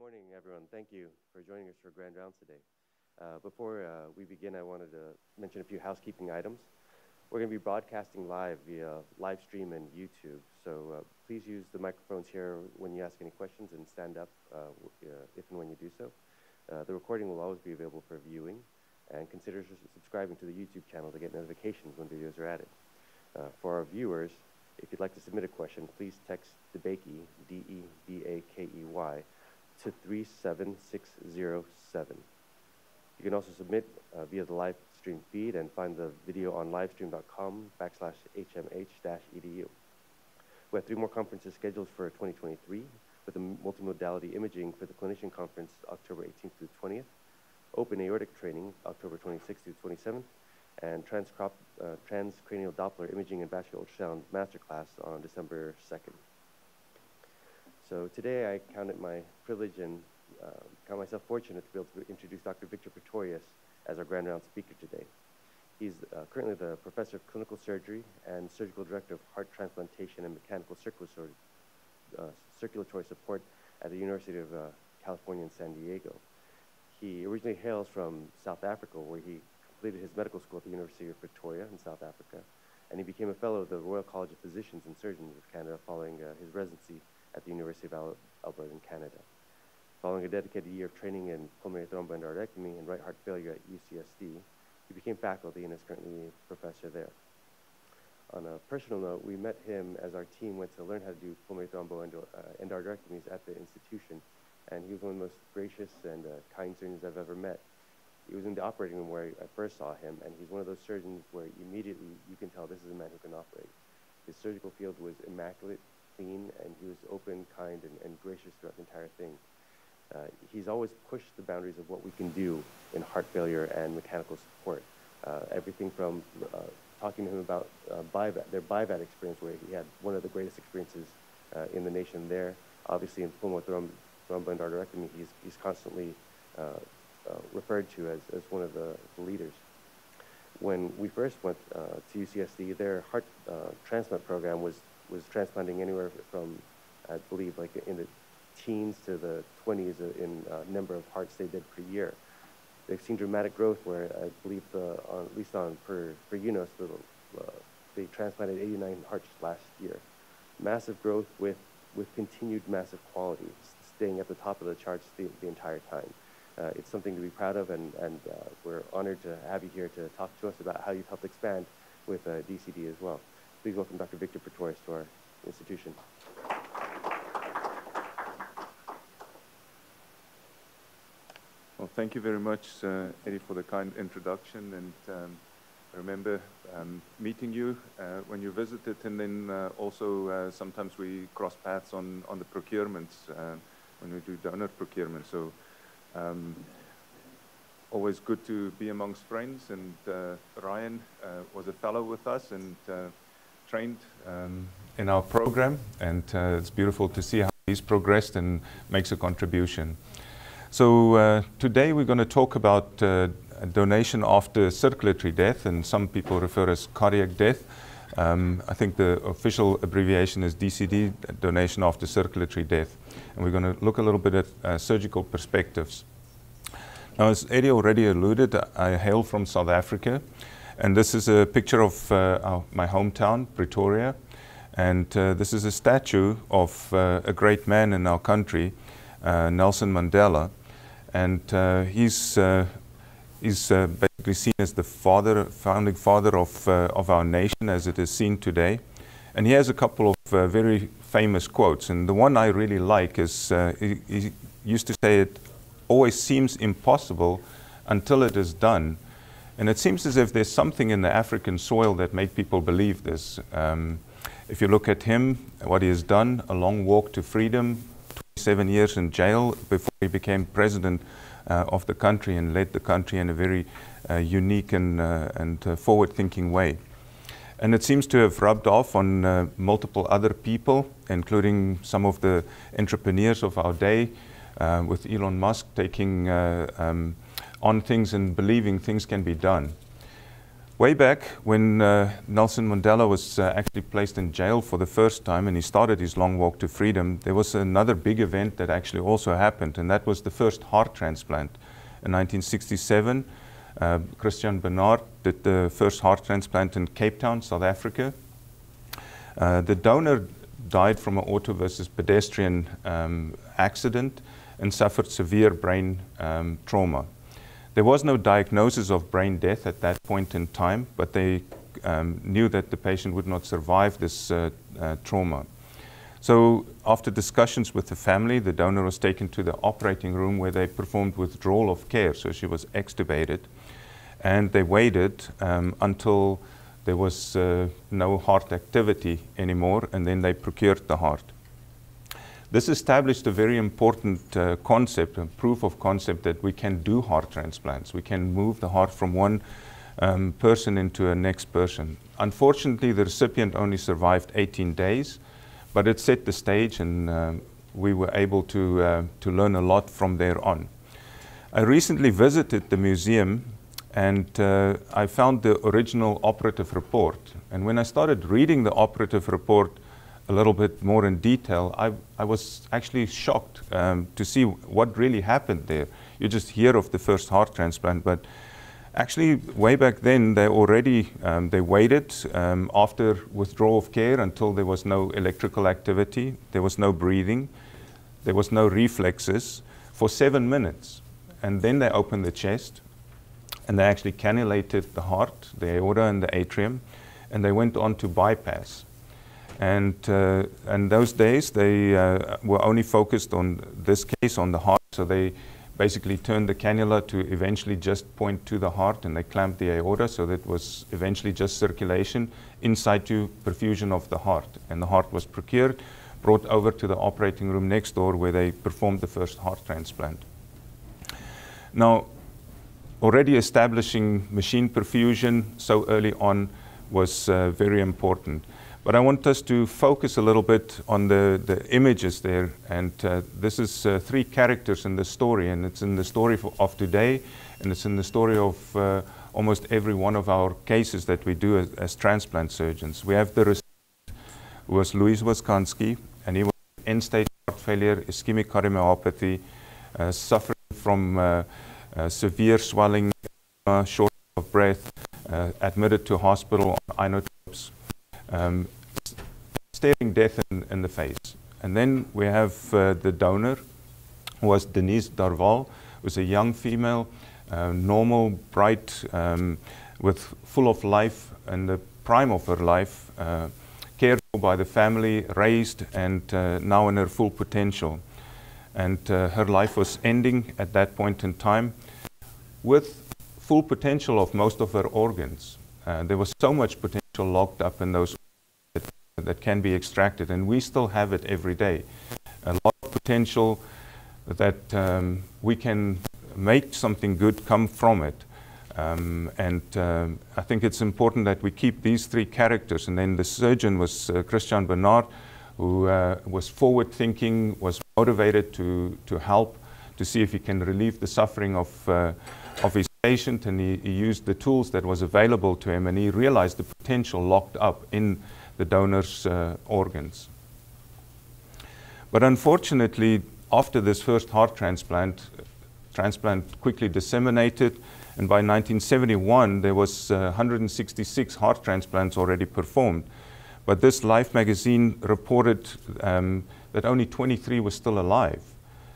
morning, everyone. Thank you for joining us for Grand Rounds today. Uh, before uh, we begin, I wanted to mention a few housekeeping items. We're going to be broadcasting live via live stream and YouTube, so uh, please use the microphones here when you ask any questions and stand up uh, uh, if and when you do so. Uh, the recording will always be available for viewing, and consider subscribing to the YouTube channel to get notifications when videos are added. for our viewers, if you'd like to submit a question, please text DeBakey, D-E-B-A-K-E-Y, to 37607. You can also submit uh, via the live stream feed and find the video on livestream.com backslash hmh-edu. We have three more conferences scheduled for 2023 with the multimodality imaging for the clinician conference October 18th through 20th, open aortic training October 26th through 27th, and transcrop, uh, transcranial Doppler imaging and vascular ultrasound masterclass on December 2nd. So today I count it my privilege and uh, count myself fortunate to be able to introduce Dr. Victor Pretorius as our Grand Round speaker today. He's uh, currently the professor of clinical surgery and surgical director of heart transplantation and mechanical circulatory, uh, circulatory support at the University of uh, California in San Diego. He originally hails from South Africa, where he completed his medical school at the University of Pretoria in South Africa, and he became a fellow of the Royal College of Physicians and Surgeons of Canada following uh, his residency at the University of Alberta in Canada. Following a dedicated year of training in pulmonary thromboendarterectomy and right heart failure at UCSD, he became faculty and is currently a professor there. On a personal note, we met him as our team went to learn how to do pulmonary thromboendarterectomies uh, at the institution, and he was one of the most gracious and uh, kind surgeons I've ever met. He was in the operating room where I first saw him, and he's one of those surgeons where immediately you can tell this is a man who can operate. His surgical field was immaculate, clean, and he was open, kind, and, and gracious throughout the entire thing. Uh, he's always pushed the boundaries of what we can do in heart failure and mechanical support. Uh, everything from uh, talking to him about uh, BIVAD, their BIVAD experience, where he had one of the greatest experiences uh, in the nation there. Obviously, in pulmonary throm- thromboendarterectomy, he's, he's constantly uh, referred to as, as one of the, leaders. When we first went to UCSD, their heart transplant program was, was transplanting anywhere from, I believe, like in the teens to the 20s in number of hearts they did per year. They've seen dramatic growth where I believe, the, on, at least on per, per UNOS, the, uh, they transplanted 89 hearts last year. Massive growth with, with continued massive quality, staying at the top of the charts the, the entire time uh, it's something to be proud of, and, and uh, we're honored to have you here to talk to us about how you've helped expand with uh, DCD as well. Please welcome Dr. Victor Pretorius to our institution. Well, thank you very much, uh, Eddie, for the kind introduction. And um, I remember um, meeting you uh, when you visited, and then uh, also uh, sometimes we cross paths on, on the procurements uh, when we do donor procurement. So um, always good to be amongst friends. And uh, Ryan was a fellow with us and trained um, in our program. And uh, it's beautiful to see how he's progressed and makes a contribution. So uh, today we're going to talk about uh, donation after circulatory death, and some people refer as cardiac death. Um, I think the official abbreviation is DCD, donation after circulatory death. And we're going to look a little bit at uh, surgical perspectives. Now, as Eddie already alluded, I hail from South Africa. And this is a picture of uh, our, my hometown, Pretoria. And uh, this is a statue of uh, a great man in our country, uh, Nelson Mandela. And uh, he's uh, basically seen as the father, founding father of, of our nation as it is seen today. And he has a couple of very famous quotes. And the one I really like is he, he, used to say, It always seems impossible until it is done. And it seems as if there's something in the African soil that make people believe this. Um, if you look at him, what he has done, a long walk to freedom, 27 years in jail before he became president uh, of the country and led the country in a very uh, unique and, uh, and forward-thinking way. And it seems to have rubbed off on uh, multiple other people, including some of the entrepreneurs of our day, uh, with Elon Musk taking uh, um, on things and believing things can be done. Way back when uh, Nelson Mandela was uh, actually placed in jail for the first time and he started his long walk to freedom, there was another big event that actually also happened, and that was the first heart transplant. In 1967, uh, Christiaan Barnard did the first heart transplant in Cape Town, South Africa. Uh, the donor died from an auto versus pedestrian um, accident and suffered severe brain um, trauma. There was no diagnosis of brain death at that point in time, but they um, knew that the patient would not survive this uh, uh, trauma. So after discussions with the family, the donor was taken to the operating room where they performed withdrawal of care. So she was extubated. And they waited um, until there was uh, no heart activity anymore, and then they procured the heart. This established a very important uh, concept, a proof of concept that we can do heart transplants. We can move the heart from one um, person into a next person. Unfortunately, the recipient only survived 18 days, but it set the stage and uh, we were able to, uh, to learn a lot from there on. I recently visited the museum and uh, I found the original operative report. And when I started reading the operative report, a little bit more in detail, I, I was actually shocked um, to see what really happened there. You just hear of the first heart transplant, but actually way back then they already um, they waited um, after withdrawal of care until there was no electrical activity, there was no breathing, there was no reflexes for seven minutes, and then they opened the chest and they actually cannulated the heart, the aorta, and the atrium, and they went on to bypass. And, uh, and those days, they uh, were only focused on this case, on the heart. So they basically turned the cannula to eventually just point to the heart, and they clamped the aorta, so that was eventually just circulation inside to perfusion of the heart. And the heart was procured, brought over to the operating room next door where they performed the first heart transplant. Now, already establishing machine perfusion so early on was uh, very important. But I want us to focus a little bit on the, the images there. And uh, this is uh, three characters in the story, and it's in the story of today, and it's in the story of uh, almost every one of our cases that we do as, as transplant surgeons. We have the recipient, who was Louis Washkansky, and he was end-stage heart failure, ischemic cardiomyopathy, uh, suffering from uh, uh, severe swelling, short of breath, admitted to hospital on inotropes um, staring death in, in, the face. And then we have uh, the donor, who was Denise Darvall, was a young female, uh, normal, bright, um, with full of life and the prime of her life, uh, cared for by the family, raised, and uh, now in her full potential. And uh, her life was ending at that point in time with full potential of most of her organs. Uh, there was so much potential locked up in those that, can be extracted, and we still have it every day. A lot of potential that um, we can make something good come from it. Um, and um, I think it's important that we keep these three characters. And then the surgeon was uh, Christiaan Barnard, who uh, was forward thinking, was motivated to, to help, to see if he can relieve the suffering of, uh, of his patient and he, he, used the tools that was available to him and he realized the potential locked up in the donor's uh, organs. But unfortunately, after this first heart transplant, transplant quickly disseminated and by 1971 there was uh, 166 heart transplants already performed. But this Life magazine reported um, that only 23 were still alive.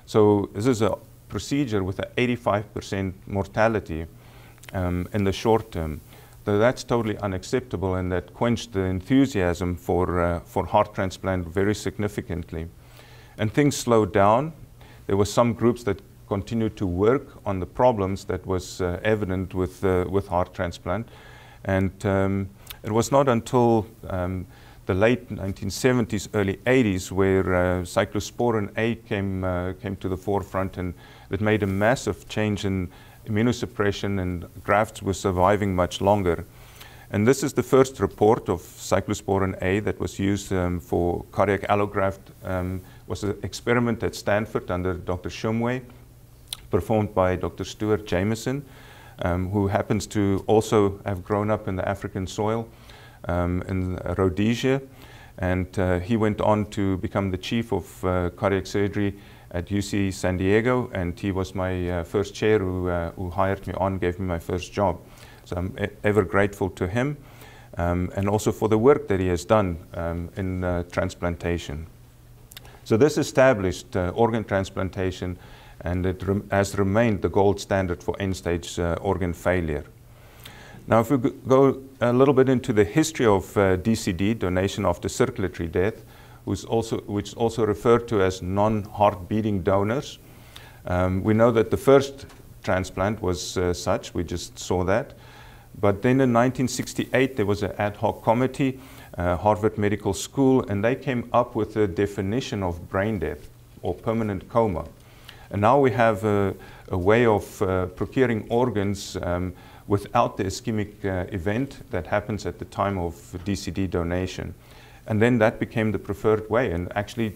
So this is a procedure with an 85% mortality um, in the short term. So that's totally unacceptable and that quenched the enthusiasm for, uh, for heart transplant very significantly. And things slowed down. There were some groups that continued to work on the problems that was uh, evident with, uh, with heart transplant. And um, it was not until um, the late 1970s, early 80s, where uh, cyclosporin A came, uh, came to the forefront and it made a massive change in immunosuppression and grafts were surviving much longer. And this is the first report of cyclosporin A that was used um, for cardiac allograft. Um, was an experiment at Stanford under Dr. Shumway, performed by Dr. Stuart Jamieson. um, who happens to also have grown up in the African soil um, in Rhodesia. And uh, he went on to become the chief of uh, cardiac surgery at UC San Diego, and he was my uh, first chair who, uh, who hired me on, gave me my first job. So I'm e ever grateful to him, um, and also for the work that he has done um, in uh, transplantation. So this established uh, organ transplantation, and it rem has remained the gold standard for end-stage uh, organ failure. Now, if we go a little bit into the history of DCD, donation after circulatory death, who's also, which is also referred to as non-heart beating donors. Um, we know that the first transplant was uh, such, we just saw that. But then in 1968, there was an ad hoc committee, uh, Harvard Medical School, and they came up with a definition of brain death or permanent coma. And now we have a, a way of uh, procuring organs um, without the ischemic uh, event that happens at the time of DCD donation. And then that became the preferred way. And actually,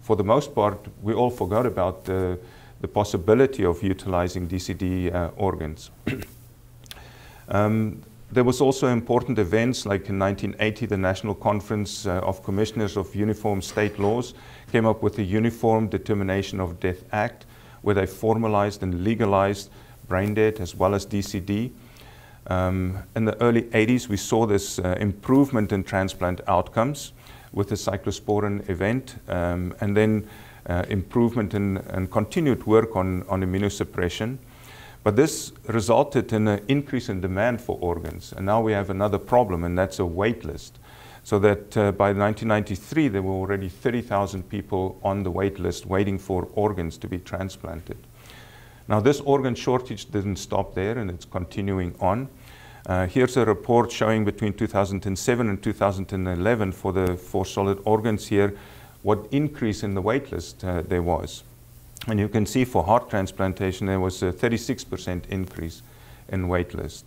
for the most part, we all forgot about the, the possibility of utilizing DCD uh, organs. um, there was also important events like in 1980, the National Conference uh, of Commissioners of Uniform State Laws came up with the Uniform Determination of Death Act, where they formalized and legalized brain death as well as DCD. Um, in the early 80s, we saw this uh, improvement in transplant outcomes with the cyclosporin event, um, and then uh, improvement in, and continued work on, on immunosuppression. But this resulted in an increase in demand for organs. And now we have another problem, and that's a wait list. So that uh, by 1993, there were already 30,000 people on the wait list waiting for organs to be transplanted. Now, this organ shortage didn't stop there, and it's continuing on. Uh, here's a report showing between 2007 and 2011 for the four solid organs here, what increase in the waitlist uh, there was. And you can see for heart transplantation, there was a 36% increase in waitlist.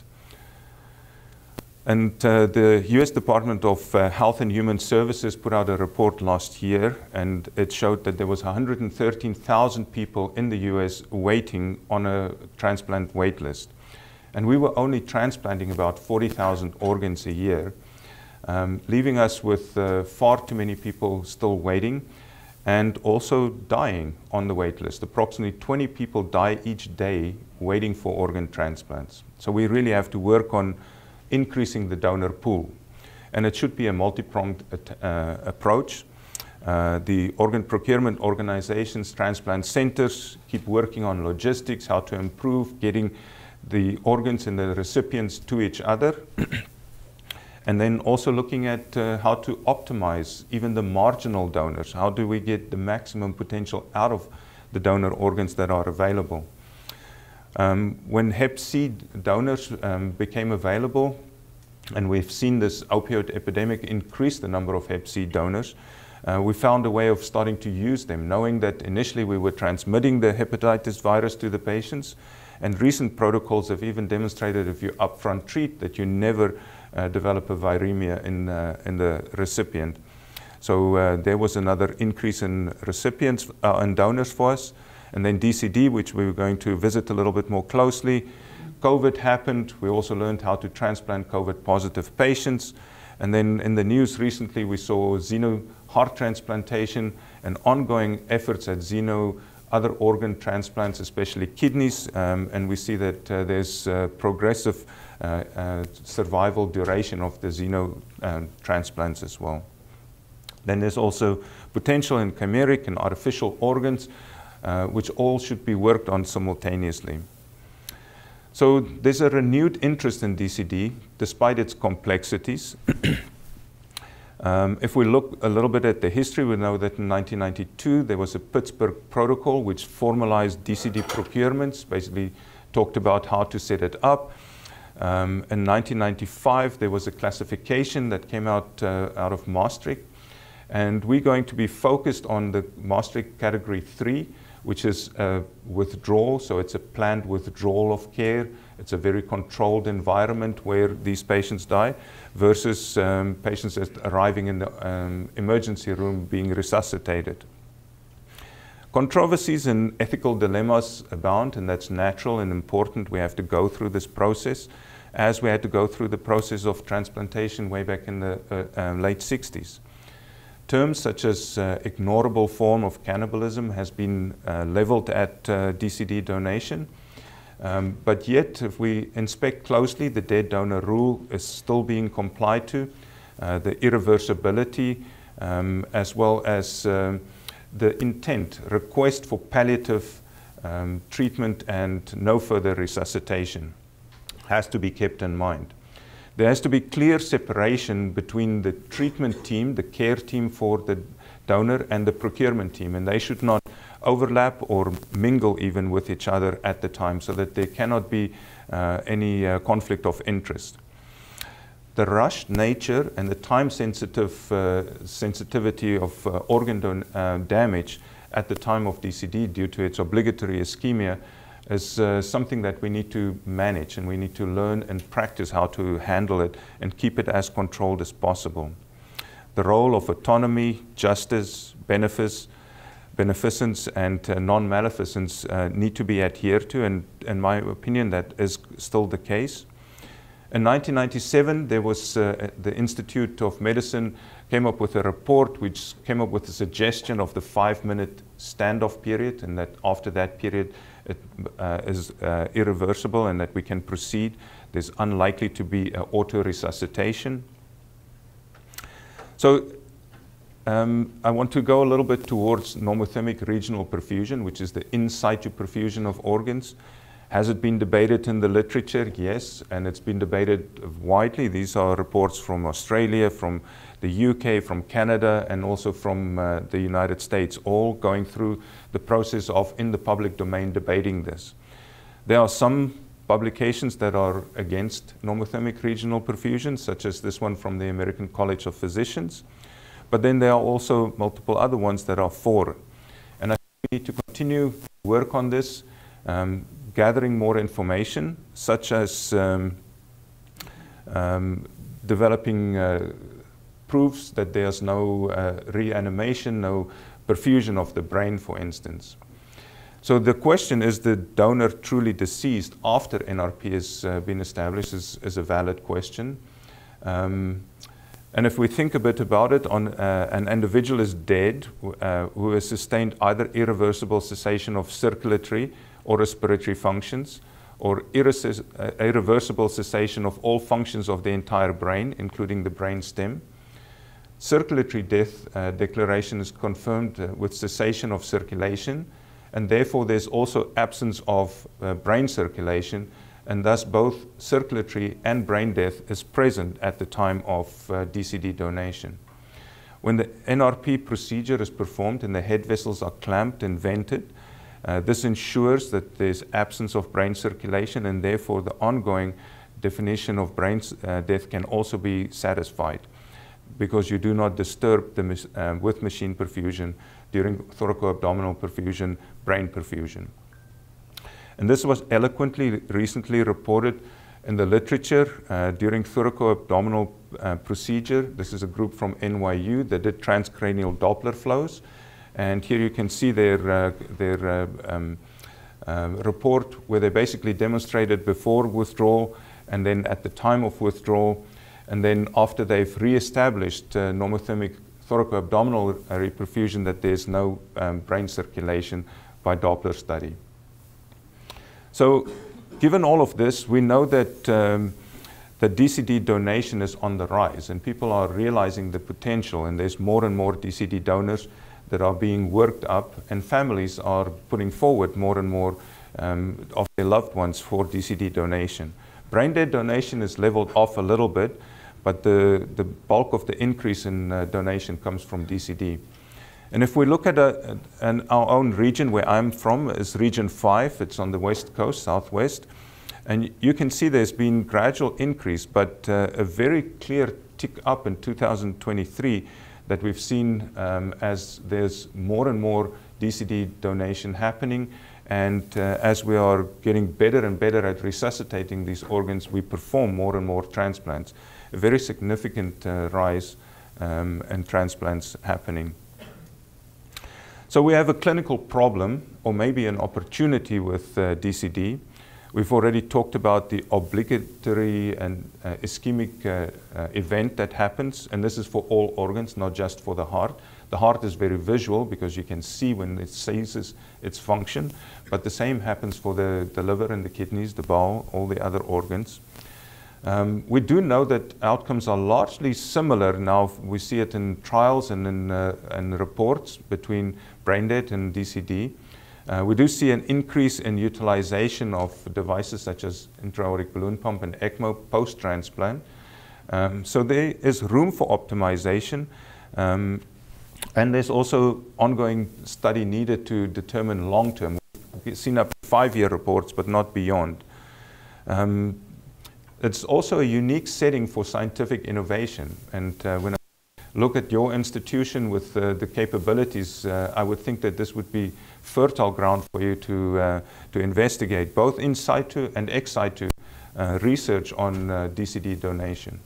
And uh, the US Department of uh, Health and Human Services put out a report last year, and it showed that there was 113,000 people in the US waiting on a transplant waitlist. And we were only transplanting about 40,000 organs a year, um, leaving us with uh, far too many people still waiting and also dying on the wait list. Approximately 20 people die each day waiting for organ transplants. So we really have to work on increasing the donor pool. And it should be a multi-pronged uh, approach. Uh, the organ procurement organizations, transplant centers keep working on logistics, how to improve getting the organs and the recipients to each other. and then also looking at uh, how to optimize even the marginal donors. How do we get the maximum potential out of the donor organs that are available? Um, when Hep C donors um, became available, and we've seen this opioid epidemic increase the number of Hep C donors, uh, we found a way of starting to use them, knowing that initially we were transmitting the hepatitis virus to the patients, and recent protocols have even demonstrated if you upfront treat that you never uh, develop a viremia in, uh, in the recipient. So uh, there was another increase in recipients uh, and donors for us. And then DCD, which we were going to visit a little bit more closely. COVID happened. We also learned how to transplant COVID positive patients. And then in the news recently, we saw xeno heart transplantation and ongoing efforts at xeno other organ transplants, especially kidneys, um, and we see that uh, there's uh, progressive uh, uh survival duration of the xeno um, as well. Then there's also potential in chimeric and artificial organs, uh, which all should be worked on simultaneously. So there's a renewed interest in DCD, despite its complexities. Um, if we look a little bit at the history, we know that in 1992 there was a Pittsburgh Protocol which formalized DCD procurements, basically talked about how to set it up. Um, in 1995 there was a classification that came out, uh, out of Maastricht, and we're going to be focused on the Maastricht Category 3, which is a withdrawal, so it's a planned withdrawal of care. It's a very controlled environment where these patients die versus um, patients arriving in the um, emergency room being resuscitated. Controversies and ethical dilemmas abound, and that's natural and important. We have to go through this process as we had to go through the process of transplantation way back in the uh, uh, late 60s. Terms such as uh, ignorable form of cannibalism has been uh, leveled at DCD uh, donation. Um, but yet, if we inspect closely, the dead donor rule is still being complied to. Uh, the irreversibility, um, as well as um, the intent, request for palliative um, treatment and no further resuscitation has to be kept in mind. There has to be clear separation between the treatment team, the care team for the donor, and the procurement team, and they should not overlap or mingle even with each other at the time so that there cannot be uh, any uh, conflict of interest. The rushed nature and the time sensitive uh, sensitivity of uh, organ uh, damage at the time of DCD due to its obligatory ischemia is uh, something that we need to manage and we need to learn and practice how to handle it and keep it as controlled as possible. The role of autonomy, justice, benefice, beneficence, and uh, non-maleficence uh, need to be adhered to, and in my opinion, that is still the case. In 1997, there was uh, the Institute of Medicine came up with a report which came up with a suggestion of the five-minute standoff period, and that after that period, it uh, is uh, irreversible and that we can proceed. There's unlikely to be auto resuscitation. So um, I want to go a little bit towards normothermic regional perfusion, which is the in situ perfusion of organs. Has it been debated in the literature? Yes, and it's been debated widely. These are reports from Australia, from the UK, from Canada, and also from uh, the United States, all going through the process of, in the public domain, debating this. There are some publications that are against normothermic regional perfusion, such as this one from the American College of Physicians. But then there are also multiple other ones that are for. And I think we need to continue work on this, um, gathering more information, such as um, um, developing uh, proves that there's no uh, reanimation, no perfusion of the brain, for instance. So the question is the donor truly deceased after NRP has uh, been established is, is, a valid question. Um, and if we think a bit about it, on uh, an individual is dead uh, who has sustained either irreversible cessation of circulatory or respiratory functions, or uh, irreversible cessation of all functions of the entire brain, including the brain stem, circulatory death uh, declaration is confirmed uh, with cessation of circulation, and therefore there's also absence of uh, brain circulation, and thus both circulatory and brain death is present at the time of DCD uh, donation. When the NRP procedure is performed and the head vessels are clamped and vented, uh, this ensures that there's absence of brain circulation and therefore the ongoing definition of brain uh, death can also be satisfied because you do not disturb the, uh, with machine perfusion during thoracoabdominal perfusion, brain perfusion. And this was eloquently recently reported in the literature uh, during thoracoabdominal uh, procedure. This is a group from NYU that did transcranial Doppler flows. And here you can see their, uh, their uh, um, um, report where they basically demonstrated before withdrawal and then at the time of withdrawal and then after they've re-established uh, normothermic thoracoabdominal reperfusion that there's no um, brain circulation by Doppler study. So given all of this, we know that um, the DCD donation is on the rise and people are realizing the potential and there's more and more DCD donors that are being worked up and families are putting forward more and more um, of their loved ones for DCD donation. Brain dead donation is leveled off a little bit, but the, the bulk of the increase in uh, donation comes from DCD. And if we look at a, an, our own region where I'm from is region 5, it's on the west coast, southwest, and you can see there's been gradual increase, but uh, a very clear tick up in 2023 that we've seen um, as there's more and more DCD donation happening. And uh, as we are getting better and better at resuscitating these organs, we perform more and more transplants a very significant uh, rise um, in transplants happening. So we have a clinical problem or maybe an opportunity with uh, DCD. We've already talked about the obligatory and uh, ischemic uh, uh, event that happens, and this is for all organs, not just for the heart. The heart is very visual because you can see when it ceases its function, but the same happens for the, the liver and the kidneys, the bowel, all the other organs. Um, we do know that outcomes are largely similar now. We see it in trials and in, uh, in reports between brain death and DCD. Uh, we do see an increase in utilization of devices such as intra-aortic balloon pump and ECMO post-transplant. Um, so there is room for optimization. Um, and there's also ongoing study needed to determine long-term. We've seen up five-year reports, but not beyond. Um, it's also a unique setting for scientific innovation. And uh, when I look at your institution with uh, the capabilities, uh, I would think that this would be fertile ground for you to, uh, to investigate both in situ and ex situ uh, research on DCD uh, donation.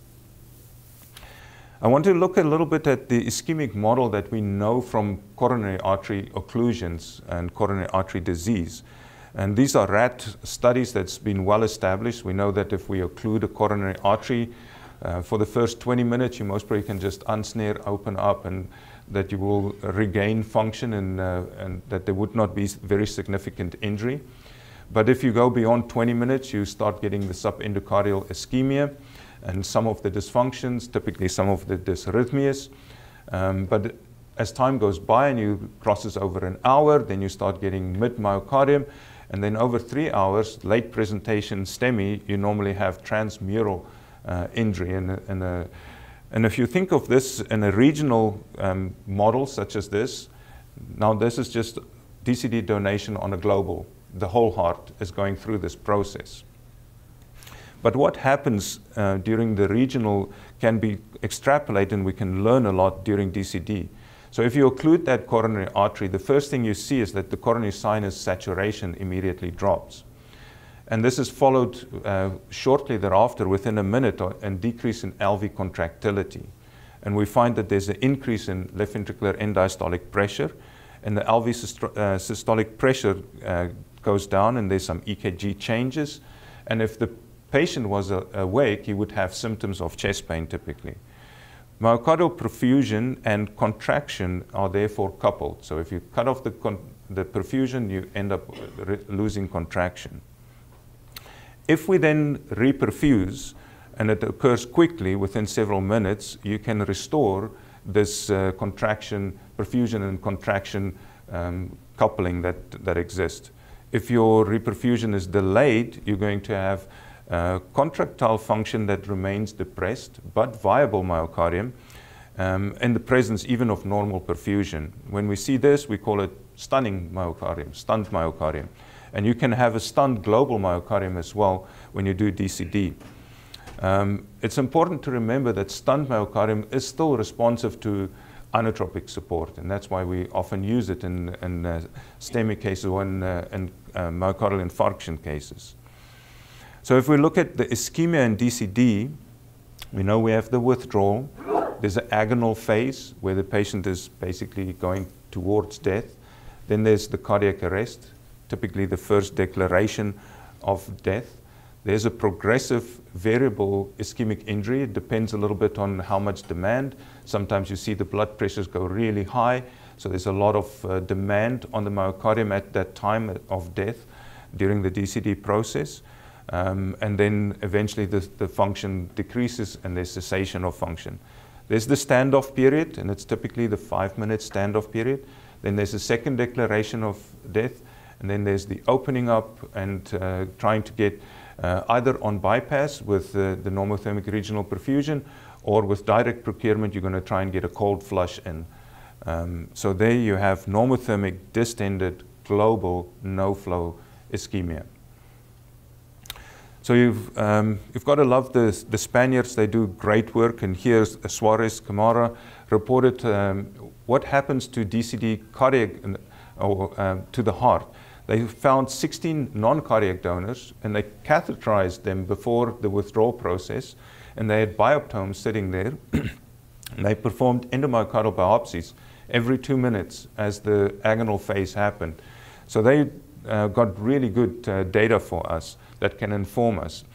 I want to look a little bit at the ischemic model that we know from coronary artery occlusions and coronary artery disease. And these are rat studies that's been well established. We know that if we occlude a coronary artery, uh, for the first 20 minutes, you most probably can just unsnare, open up, and that you will regain function and, uh, and that there would not be very significant injury. But if you go beyond 20 minutes, you start getting the subendocardial ischemia and some of the dysfunctions, typically some of the dysrhythmias. Um, but as time goes by and you crosses over an hour, then you start getting mid-myocardium. And then over three hours, late presentation STEMI, you normally have transmural uh, injury. And, and a, and if you think of this in a regional um, model such as this, now this is just DCD donation on a global. The whole heart is going through this process. But what happens uh, during the regional can be extrapolated and we can learn a lot during DCD. So if you occlude that coronary artery, the first thing you see is that the coronary sinus saturation immediately drops. And this is followed uh, shortly thereafter, within a minute, a decrease in LV contractility. And we find that there's an increase in left ventricular end diastolic pressure, and the LV uh, systolic pressure uh, goes down, and there's some EKG changes. And if the patient was uh, awake, he would have symptoms of chest pain typically. Myocardial perfusion and contraction are therefore coupled. So if you cut off the, the perfusion, you end up losing contraction. If we then reperfuse, and it occurs quickly within several minutes, you can restore this uh, contraction, perfusion and contraction um, coupling that, that exists. If your reperfusion is delayed, you're going to have uh, contractile function that remains depressed, but viable myocardium, um, in the presence even of normal perfusion. When we see this, we call it stunning myocardium, stunned myocardium. And you can have a stunned global myocardium as well when you do DCD. Um, it's important to remember that stunned myocardium is still responsive to inotropic support, and that's why we often use it in, in uh, STEMI cases or in, uh, in uh, myocardial infarction cases. So if we look at the ischemia and DCD, we know we have the withdrawal. There's an agonal phase where the patient is basically going towards death. Then there's the cardiac arrest typically the first declaration of death. There's a progressive variable ischemic injury. It depends a little bit on how much demand. Sometimes you see the blood pressures go really high, so there's a lot of uh, demand on the myocardium at that time of death during the DCD process. Um, and then eventually the, the function decreases and there's cessation of function. There's the standoff period, and it's typically the five minute standoff period. Then there's a second declaration of death, and then there's the opening up and uh, trying to get uh, either on bypass with uh, the normothermic regional perfusion or with direct procurement, you're going to try and get a cold flush in. Um, so there you have normothermic, distended, global, no-flow ischemia. So you've, um, you've got to love the, the Spaniards. They do great work. And here's Suarez Camara reported um, what happens to DCD cardiac, or uh, to the heart. They found 16 non-cardiac donors and they catheterized them before the withdrawal process and they had bioptomes sitting there. and they performed endomyocardial biopsies every two minutes as the agonal phase happened. So they uh, got really good uh, data for us that can inform us.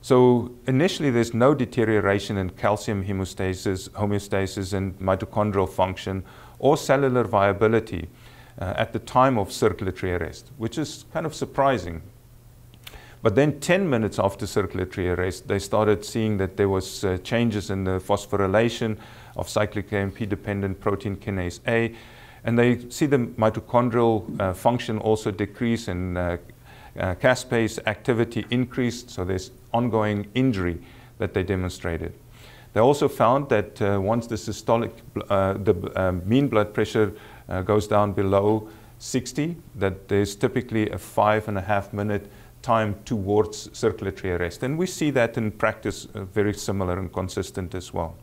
So initially, there's no deterioration in calcium hemostasis, homeostasis, and mitochondrial function or cellular viability uh, at the time of circulatory arrest, which is kind of surprising. But then 10 minutes after circulatory arrest, they started seeing that there was uh, changes in the phosphorylation of cyclic AMP-dependent protein kinase A, and they see the mitochondrial uh, function also decrease and uh, uh, caspase activity increased, so there's ongoing injury that they demonstrated. They also found that uh, once the systolic, uh, the mean blood pressure uh, goes down below 60, that there's typically a five and a half minute time towards circulatory arrest. And we see that in practice uh, very similar and consistent as well.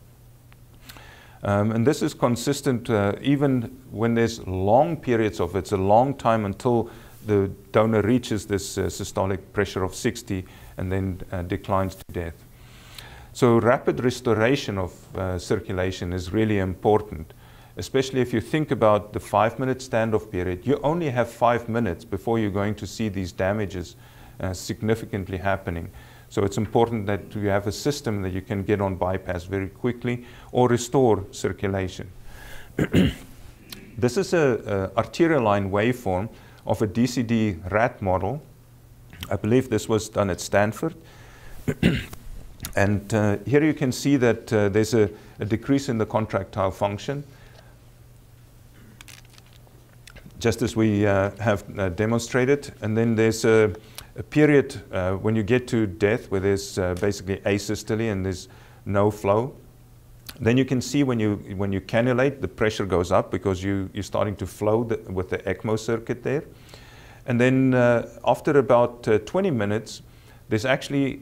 Um, and this is consistent uh, even when there's long periods of it. It's a long time until the donor reaches this systolic pressure of 60 and then declines to death. So rapid restoration of uh, circulation is really important, especially if you think about the five-minute standoff period. You only have five minutes before you're going to see these damages uh, significantly happening. So it's important that you have a system that you can get on bypass very quickly or restore circulation. this is a, a arterial line waveform of a DCD rat model. I believe this was done at Stanford. And uh, here you can see that uh, there's a, a, decrease in the contractile function, just as we uh, have uh, demonstrated. And then there's a, a period uh, when you get to death where there's uh, basically asystole and there's no flow. Then you can see when you, when you cannulate, the pressure goes up because you, you're starting to flow the, with the ECMO circuit there. And then after about 20 minutes, there's actually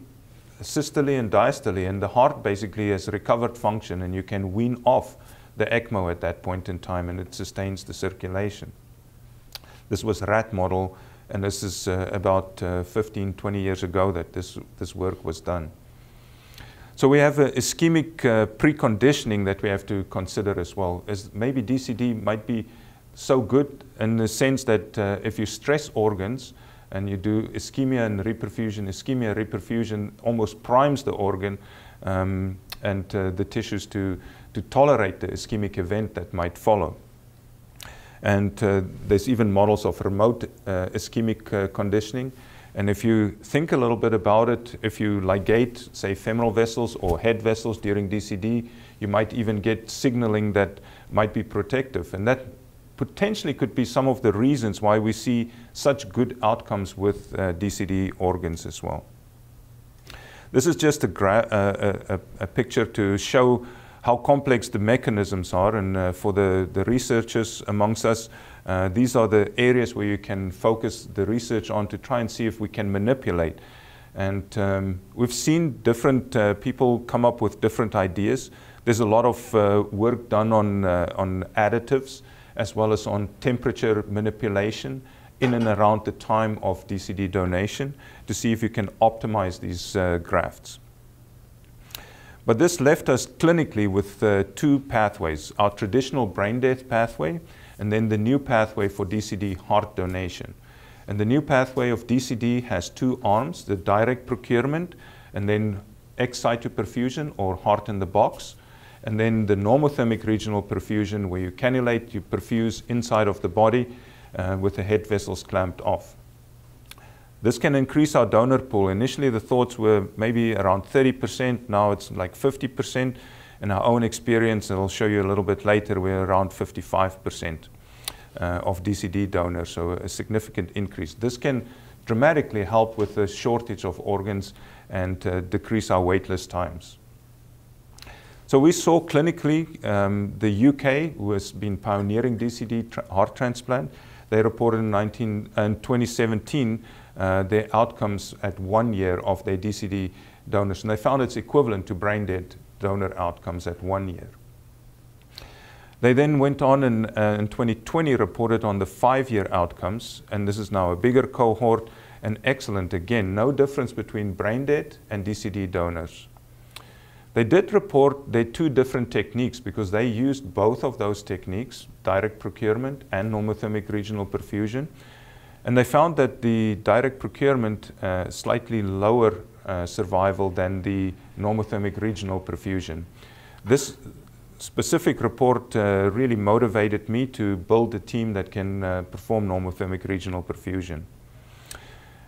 systole and diastole, and the heart basically has recovered function, and you can wean off the ECMO at that point in time, and it sustains the circulation. This was rat model, and this is uh, about uh, 15, 20 years ago that this, this work was done. So we have a ischemic uh, preconditioning that we have to consider as well, as maybe DCD might be so good in the sense that uh, if you stress organs, and you do ischemia and reperfusion. Ischemia reperfusion almost primes the organ um, and uh, the tissues to, to tolerate the ischemic event that might follow. And uh, there's even models of remote uh, ischemic uh, conditioning. And if you think a little bit about it, if you ligate, say, femoral vessels or head vessels during DCD, you might even get signaling that might be protective. And that potentially could be some of the reasons why we see such good outcomes with uh, DCD organs as well. This is just a, uh, a, a, picture to show how complex the mechanisms are, and uh, for the, the researchers amongst us, uh, these are the areas where you can focus the research on to try and see if we can manipulate. And um, we've seen different uh, people come up with different ideas. There's a lot of uh, work done on, on additives as well as on temperature manipulation in and around the time of DCD donation to see if you can optimize these uh, grafts. But this left us clinically with uh, two pathways, our traditional brain death pathway and then the new pathway for DCD heart donation. And the new pathway of DCD has two arms, the direct procurement and then ex situ perfusion or heart in the box, and then the normothermic regional perfusion, where you cannulate, you perfuse inside of the body uh, with the head vessels clamped off. This can increase our donor pool. Initially, the thoughts were maybe around 30%. Now it's like 50%. In our own experience, and I'll show you a little bit later, we're around 55% uh, of DCD donors, so a significant increase. This can dramatically help with the shortage of organs and uh, decrease our waitlist times. So we saw clinically um, the UK, who has been pioneering DCD tra heart transplant, they reported in, 19, in 2017 uh, their outcomes at one year of their DCD donors, and they found it's equivalent to brain dead donor outcomes at one year. They then went on and uh, in 2020 reported on the five-year outcomes, and this is now a bigger cohort and excellent again, no difference between brain dead and DCD donors. They did report their two different techniques because they used both of those techniques, direct procurement and normothermic regional perfusion. And they found that the direct procurement uh, slightly lower uh, survival than the normothermic regional perfusion. This specific report uh, really motivated me to build a team that can uh, perform normothermic regional perfusion.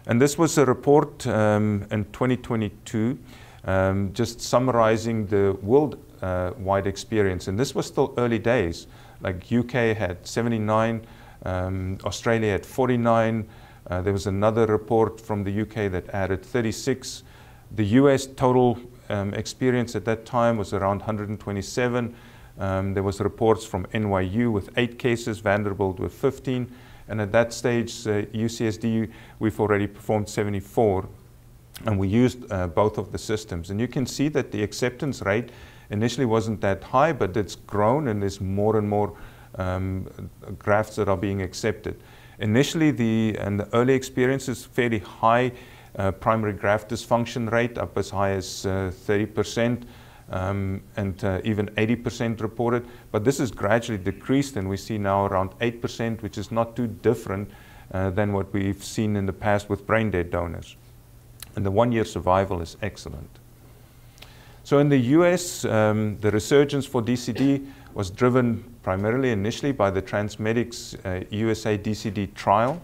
And this was a report um, in 2022, um, just summarizing the worldwide uh, experience. And this was still early days. Like UK had 79, um, Australia had 49. Uh, there was another report from the UK that added 36. The US total um, experience at that time was around 127. Um, there was reports from NYU with eight cases, Vanderbilt with 15. And at that stage, uh, UCSD, we've already performed 74. And we used uh, both of the systems. And you can see that the acceptance rate initially wasn't that high, but it's grown and there's more and more um, grafts that are being accepted. Initially, the, and the early experience is fairly high uh, primary graft dysfunction rate, up as high as 30%. Uh, um, and uh, even 80% reported. But this is gradually decreased, and we see now around 8%, which is not too different uh, than what we've seen in the past with brain dead donors. And the one year survival is excellent. So in the US, um, the resurgence for DCD was driven primarily initially by the Transmedics uh, USA DCD trial.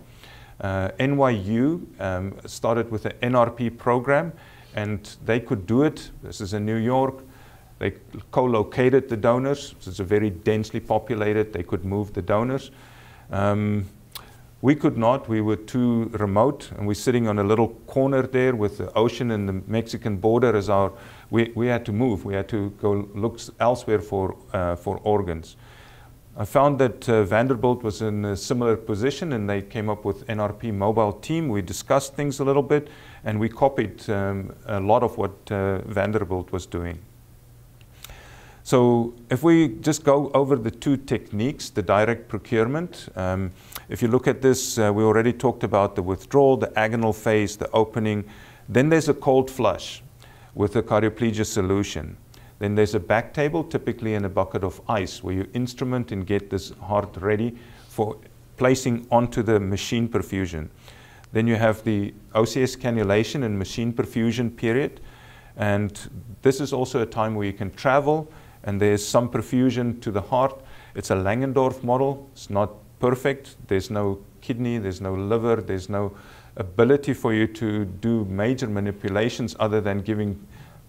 Uh, NYU um, started with an NRP program, and they could do it. This is in New York. They co-located the donors. So it's a very densely populated. They could move the donors. Um, we could not. We were too remote, and we're sitting on a little corner there with the ocean and the Mexican border as our. We, we had to move. We had to go look elsewhere for, uh, for organs. I found that uh, Vanderbilt was in a similar position and they came up with NRP mobile team. We discussed things a little bit and we copied um, a lot of what uh, Vanderbilt was doing. So if we just go over the two techniques, the direct procurement, um, if you look at this, uh, we already talked about the withdrawal, the agonal phase, the opening. Then there's a cold flush with a cardioplegia solution. Then there's a back table, typically in a bucket of ice, where you instrument and get this heart ready for placing onto the machine perfusion. Then you have the OCS cannulation and machine perfusion period. And this is also a time where you can travel and there's some perfusion to the heart. It's a Langendorff model. It's not perfect. There's no kidney, there's no liver, there's no ability for you to do major manipulations other than giving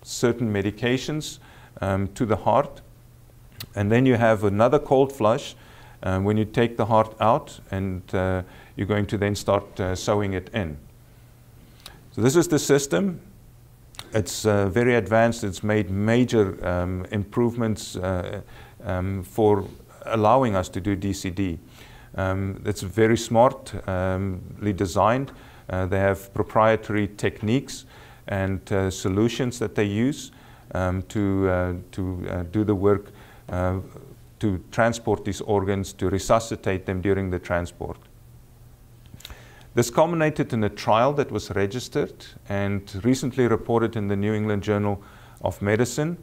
certain medications um, to the heart. And then you have another cold flush um, when you take the heart out and uh, you're going to then start uh, sewing it in. So this is the system. It's uh, very advanced. It's made major um, improvements uh, um, for allowing us to do DCD. Um, it's very smartly um, designed. Uh, they have proprietary techniques and uh, solutions that they use um, to, uh, to uh, do the work uh, to transport these organs, to resuscitate them during the transport. This culminated in a trial that was registered and recently reported in the New England Journal of Medicine.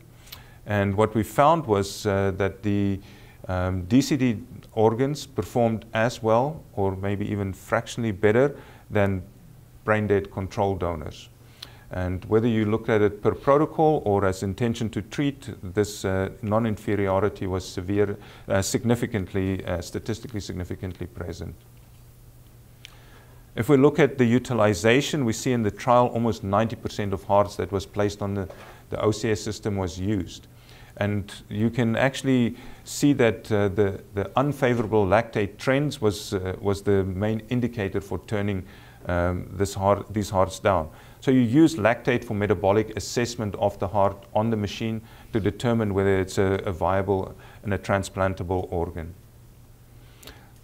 And what we found was uh, that the um, DCD organs performed as well, or maybe even fractionally better, than brain dead control donors. And whether you look at it per protocol or as intention to treat, this uh, non-inferiority was severe, uh, significantly, uh, statistically significantly present. If we look at the utilization, we see in the trial almost 90% of hearts that was placed on the, the OCS system was used. And you can actually see that uh, the, the unfavorable lactate trends was, uh, was the main indicator for turning um, this heart, these hearts down. So you use lactate for metabolic assessment of the heart on the machine to determine whether it's a, a viable and a transplantable organ.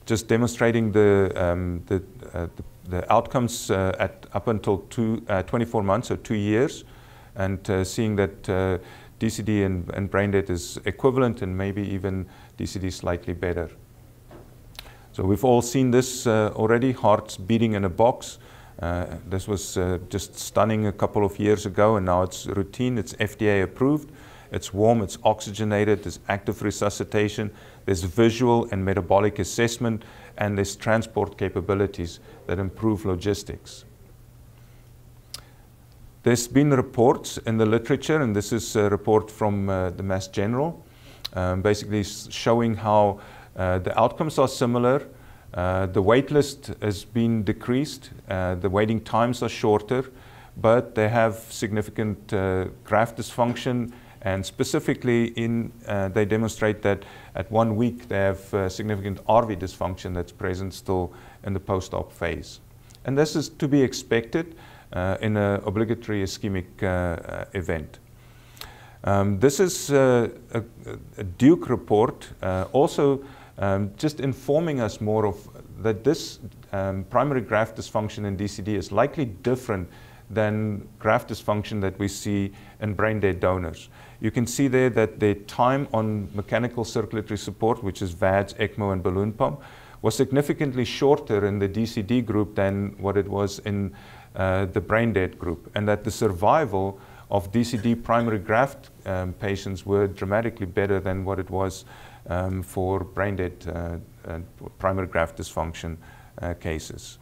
Just demonstrating the, um, the, uh, the, the, outcomes uh, at up until two, uh, 24 months or two years and uh, seeing that DCD uh, and, and brain death is equivalent and maybe even DCD slightly better. So we've all seen this uh, already, hearts beating in a box. Uh, this was uh, just stunning a couple of years ago, and now it's routine. It's FDA approved, It's warm, it's oxygenated, there's active resuscitation, there's visual and metabolic assessment, and there's transport capabilities that improve logistics. There's been reports in the literature, and this is a report from uh, the Mass General, um, basically showing how uh, the outcomes are similar. Uh, the wait list has been decreased, uh, the waiting times are shorter, but they have significant uh, graft dysfunction, and specifically in, uh, they demonstrate that at one week they have significant RV dysfunction that's present still in the post-op phase. And this is to be expected. Uh, in an obligatory ischemic uh, uh, event. Um, this is a, a, Duke report, also um, just informing us more of that this um, primary graft dysfunction in DCD is likely different than graft dysfunction that we see in brain dead donors. You can see there that the time on mechanical circulatory support, which is VADS, ECMO, and balloon pump, was significantly shorter in the DCD group than what it was in uh, the brain dead group, and that the survival of DCD primary graft um, patients were dramatically better than what it was um, for brain dead uh, uh, primary graft dysfunction uh, cases.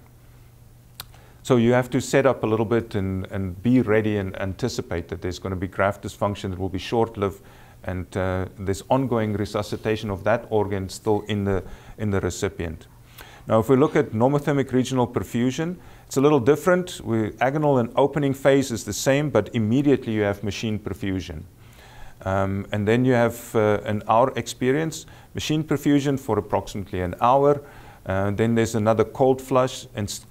So you have to set up a little bit and, and be ready and anticipate that there's going to be graft dysfunction that will be short-lived and uh, there's ongoing resuscitation of that organ still in the, in the recipient. Now, if we look at normothermic regional perfusion, it's a little different. We, agonal and opening phase is the same, but immediately you have machine perfusion. Um, and then you have uh, an hour experience, machine perfusion for approximately an hour. Uh, then there's another cold flush and st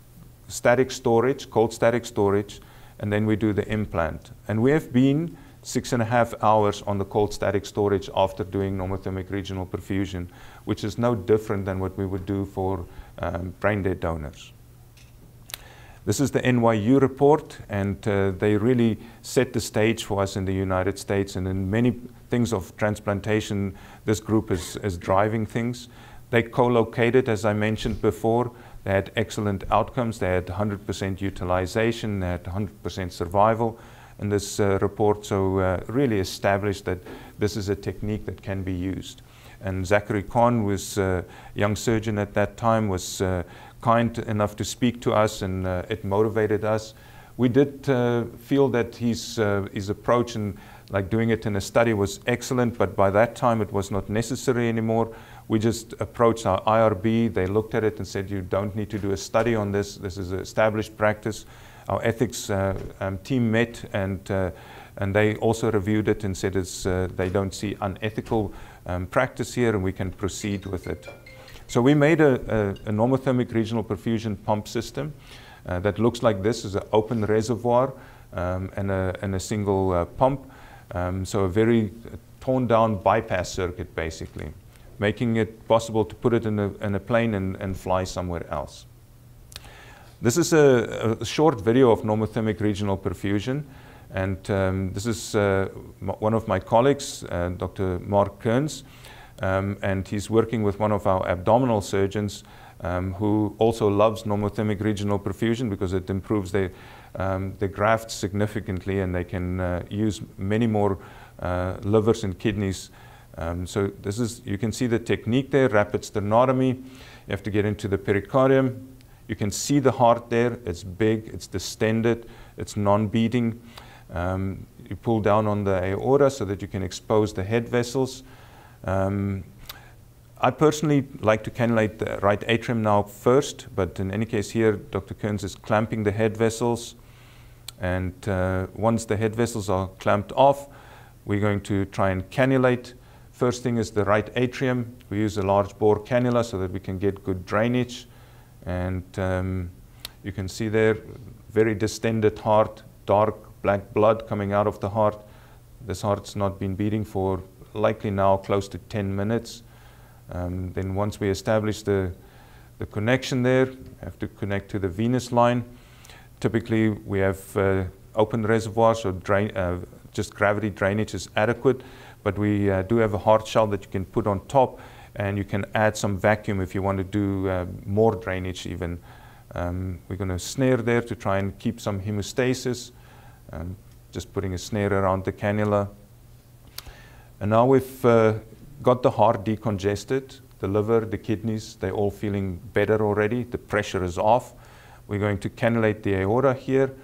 static storage, cold static storage, and then we do the implant. And we have been six and a half hours on the cold static storage after doing normothermic regional perfusion, which is no different than what we would do for um, brain dead donors. This is the NYU report, and uh, they really set the stage for us in the United States. And in many things of transplantation, this group is, is driving things. They co-located, as I mentioned before. They had excellent outcomes. They had 100% utilization. They had 100% survival. And this uh, report so uh, really established that this is a technique that can be used. And Zachary Kon was a young surgeon at that time, was uh, kind enough to speak to us, and uh, it motivated us. We did uh, feel that his, uh, his approach and like doing it in a study was excellent, but by that time it was not necessary anymore. We just approached our IRB. They looked at it and said, you don't need to do a study on this. This is established practice. Our ethics uh, um, team met and, uh, and they also reviewed it and said uh, they don't see unethical um, practice here and we can proceed with it. So we made a, a, a normothermic regional perfusion pump system uh, that looks like this is an open reservoir um, and, a, and, a, single uh, pump. Um, so a very toned down bypass circuit basically, making it possible to put it in a, in a plane and, and fly somewhere else. This is a, a, short video of normothermic regional perfusion. And um, this is uh, one of my colleagues, uh, Dr. Mark Kearns. Um, and he's working with one of our abdominal surgeons um, who also loves normothermic regional perfusion because it improves their, um, their significantly and they can uh, use many more uh, livers and kidneys. Um, so this is, you can see the technique there, rapid sternotomy. You have to get into the pericardium. You can see the heart there. It's big, it's distended, it's non-beating. Um, you pull down on the aorta so that you can expose the head vessels. Um, I personally like to cannulate the right atrium now first, but in any case here, Dr. Kearns is clamping the head vessels. And uh, once the head vessels are clamped off, we're going to try and cannulate. First thing is the right atrium. We use a large bore cannula so that we can get good drainage. And um, you can see there, very distended heart, dark black blood coming out of the heart. This heart's not been beating for likely now close to 10 minutes. Um, then once we establish the, the connection there, have to connect to the venous line. Typically we have uh, open reservoirs, so drain, uh, just gravity drainage is adequate, but we uh, do have a hard shell that you can put on top and you can add some vacuum if you want to do uh, more drainage even. Um, we're going to snare there to try and keep some hemostasis, um, just putting a snare around the cannula. And now we've uh, got the heart decongested, the liver, the kidneys, they're all feeling better already. The pressure is off. We're going to cannulate the aorta here.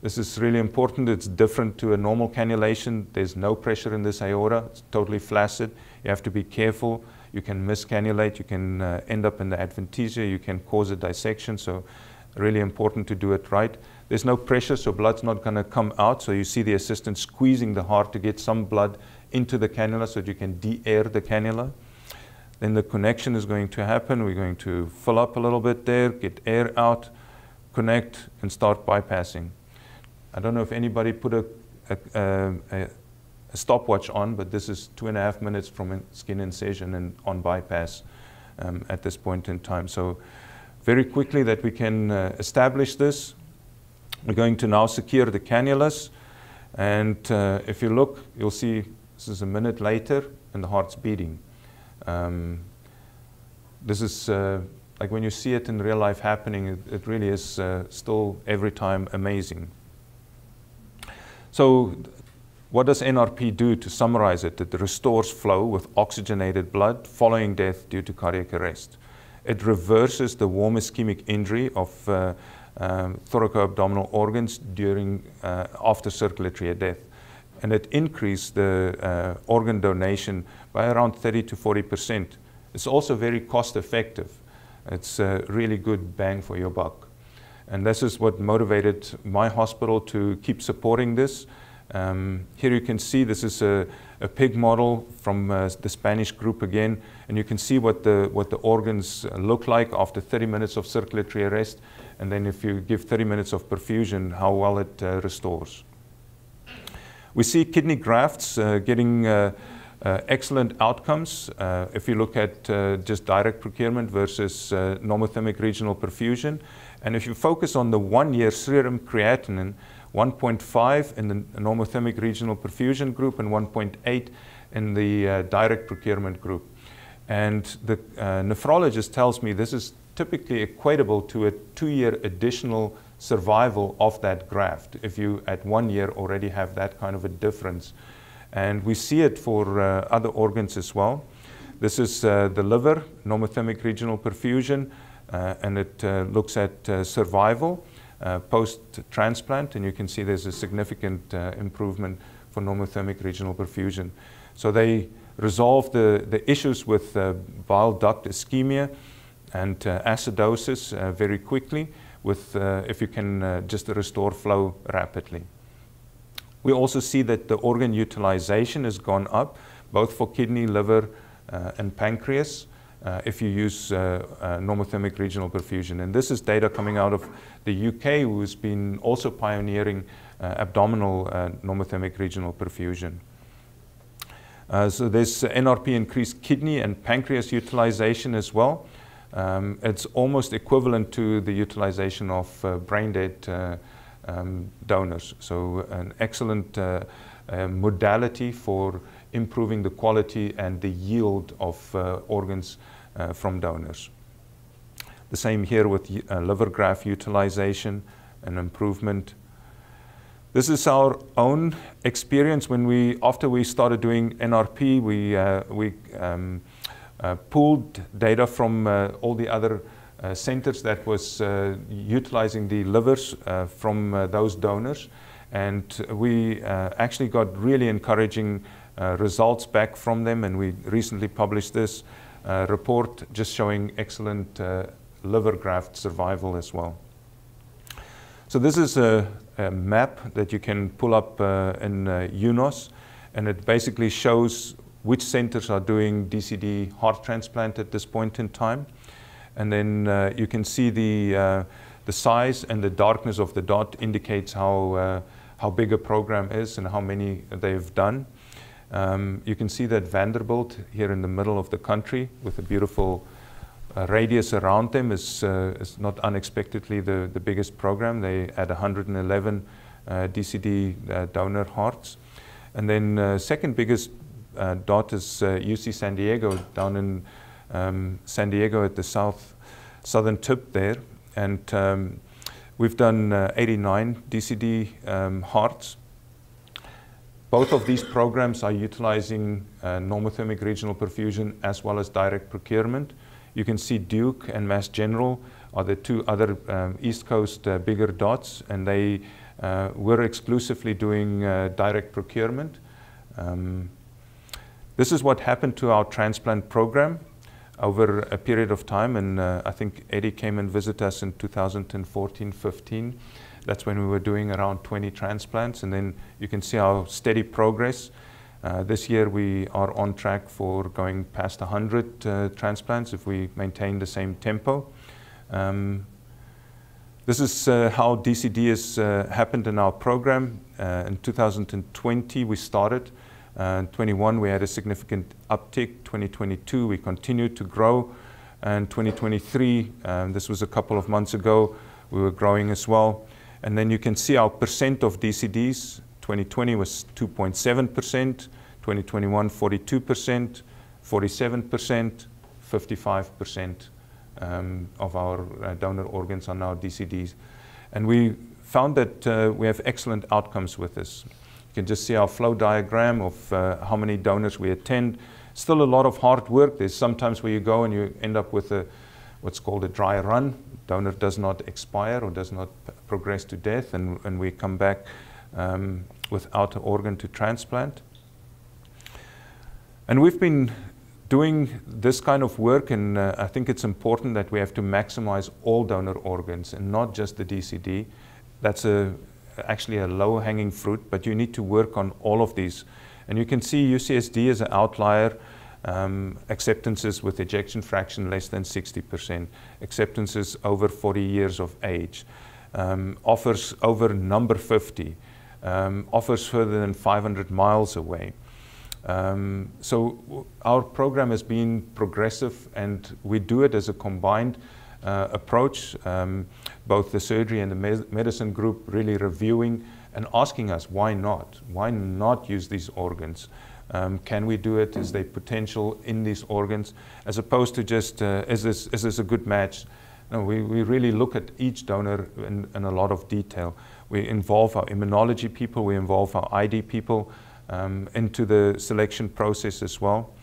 This is really important. It's different to a normal cannulation. There's no pressure in this aorta. It's totally flaccid. You have to be careful. You can miscannulate. You can uh, end up in the adventitia. You can cause a dissection. So really important to do it right. There's no pressure, so blood's not going to come out. So you see the assistant squeezing the heart to get some blood into the cannula so that you can de-air the cannula. Then the connection is going to happen. We're going to fill up a little bit there, get air out, connect, and start bypassing. I don't know if anybody put a, a, a, a stopwatch on, but this is two and a half minutes from skin incision and on bypass um, at this point in time. So very quickly that we can uh, establish this, we're going to now secure the cannulas. And uh, if you look, you'll see this is a minute later and the heart's beating. Um, this is uh, like when you see it in real life happening, it, it really is uh, still every time amazing. So what does NRP do to summarize it? It restores flow with oxygenated blood following death due to cardiac arrest. It reverses the warm ischemic injury of uh, um, thoracoabdominal organs during, uh, after circulatory death. And it increased the uh, organ donation by around 30 to 40 percent. It's also very cost effective. It's a really good bang for your buck. And this is what motivated my hospital to keep supporting this. Um, here you can see this is a, a pig model from uh, the Spanish group again, and you can see what the, what the organs look like after 30 minutes of circulatory arrest, and then if you give 30 minutes of perfusion, how well it uh, restores. We see kidney grafts uh, getting uh, uh, excellent outcomes if you look at just direct procurement versus normothermic regional perfusion. And if you focus on the one-year serum creatinine, 1.5 in the normothermic regional perfusion group and 1.8 in the uh, direct procurement group. And the uh, nephrologist tells me this is typically equatable to a two-year additional survival of that graft if you at one year already have that kind of a difference. And we see it for uh, other organs as well. This is uh, the liver, normothermic regional perfusion. Uh, and it uh, looks at uh, survival post-transplant, and you can see there's a significant improvement for normothermic regional perfusion. So they resolve the, the issues with bile duct ischemia and acidosis very quickly with, if you can just restore flow rapidly. We also see that the organ utilization has gone up, both for kidney, liver, uh, and pancreas uh, if you use uh, uh, normothermic regional perfusion. And this is data coming out of the UK, who's been also pioneering uh, abdominal uh, normothermic regional perfusion. Uh, so there's NRP increased kidney and pancreas utilization as well. Um, it's almost equivalent to the utilization of brain dead um, donors. So an excellent modality for improving the quality and the yield of uh, organs uh, from donors. The same here with uh, liver graft utilization and improvement. This is our own experience when we, after we started doing NRP, we, uh, we um, uh, pulled data from uh, all the other uh, centers that was utilizing the livers from those donors. And we actually got really encouraging uh, results back from them, and we recently published this uh, report just showing excellent uh, liver graft survival as well. So this is a, a map that you can pull up in UNOS, and it basically shows which centers are doing DCD heart transplant at this point in time. And then uh, you can see the, uh, the size and the darkness of the dot indicates how, uh, how big a program is and how many they've done. Um, you can see that Vanderbilt here in the middle of the country with a beautiful uh, radius around them is, uh, is not unexpectedly the, the biggest program. They had 111 uh, DCD uh, donor hearts. And then second biggest uh, is UC San Diego down in um, San Diego at the south southern tip there. And um, we've done 89 DCD um, hearts both of these programs are utilizing uh, normothermic regional perfusion as well as direct procurement. You can see Duke and Mass General are the two other um, East Coast uh, bigger dots, and they uh, were exclusively doing uh, direct procurement. Um, this is what happened to our transplant program over a period of time, and uh, I think Eddie came and visited us in 2014 15. That's when we were doing around 20 transplants, and then you can see our steady progress. Uh, this year we are on track for going past 100 uh, transplants if we maintain the same tempo. Um, this is uh, how DCD has uh, happened in our program. Uh, in 2020 we started. Uh, in 21 we had a significant uptick. 2022 we continued to grow. And 2023, um, this was a couple of months ago, we were growing as well. And then you can see our percent of DCDs. 2020 was 2.7%, 2021 42%, 47%, 55% um, of our uh, donor organs are now DCDs. And we found that uh, we have excellent outcomes with this. Can just see our flow diagram of uh, how many donors we attend. Still a lot of hard work. There's sometimes where you go and you end up with a, what's called a dry run. Donor does not expire or does not progress to death, and, and we come back um, without an organ to transplant. And we've been doing this kind of work, and uh, I think it's important that we have to maximize all donor organs and not just the DCD. That's a, actually a low hanging fruit, but you need to work on all of these. And you can see UCSD as an outlier. Um, acceptances with ejection fraction less than 60%, acceptances over 40 years of age, um, offers over number 50, um, offers further than 500 miles away. Um, so our program has been progressive and we do it as a combined uh, approach, um, both the surgery and the me medicine group really reviewing and asking us why not? Why not use these organs? Um, can we do it? Is there potential in these organs? As opposed to just, uh, is, this, is this a good match? No, we, we really look at each donor in, in a lot of detail. We involve our immunology people, we involve our ID people, um, into the selection process as well.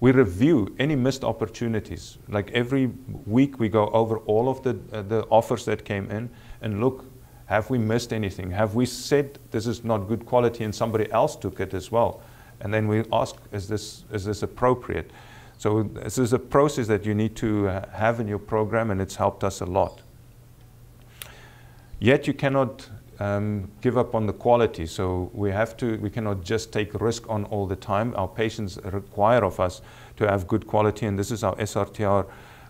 We review any missed opportunities. Like every week, we go over all of the, uh, the offers that came in and look, have we missed anything? Have we said this is not good quality and somebody else took it as well? And then we ask, is this, is this appropriate? So this is a process that you need to uh, have in your program, and it's helped us a lot. Yet you cannot um, give up on the quality. So we have to, we cannot just take risk on all the time. Our patients require of us to have good quality, and this is our SRTR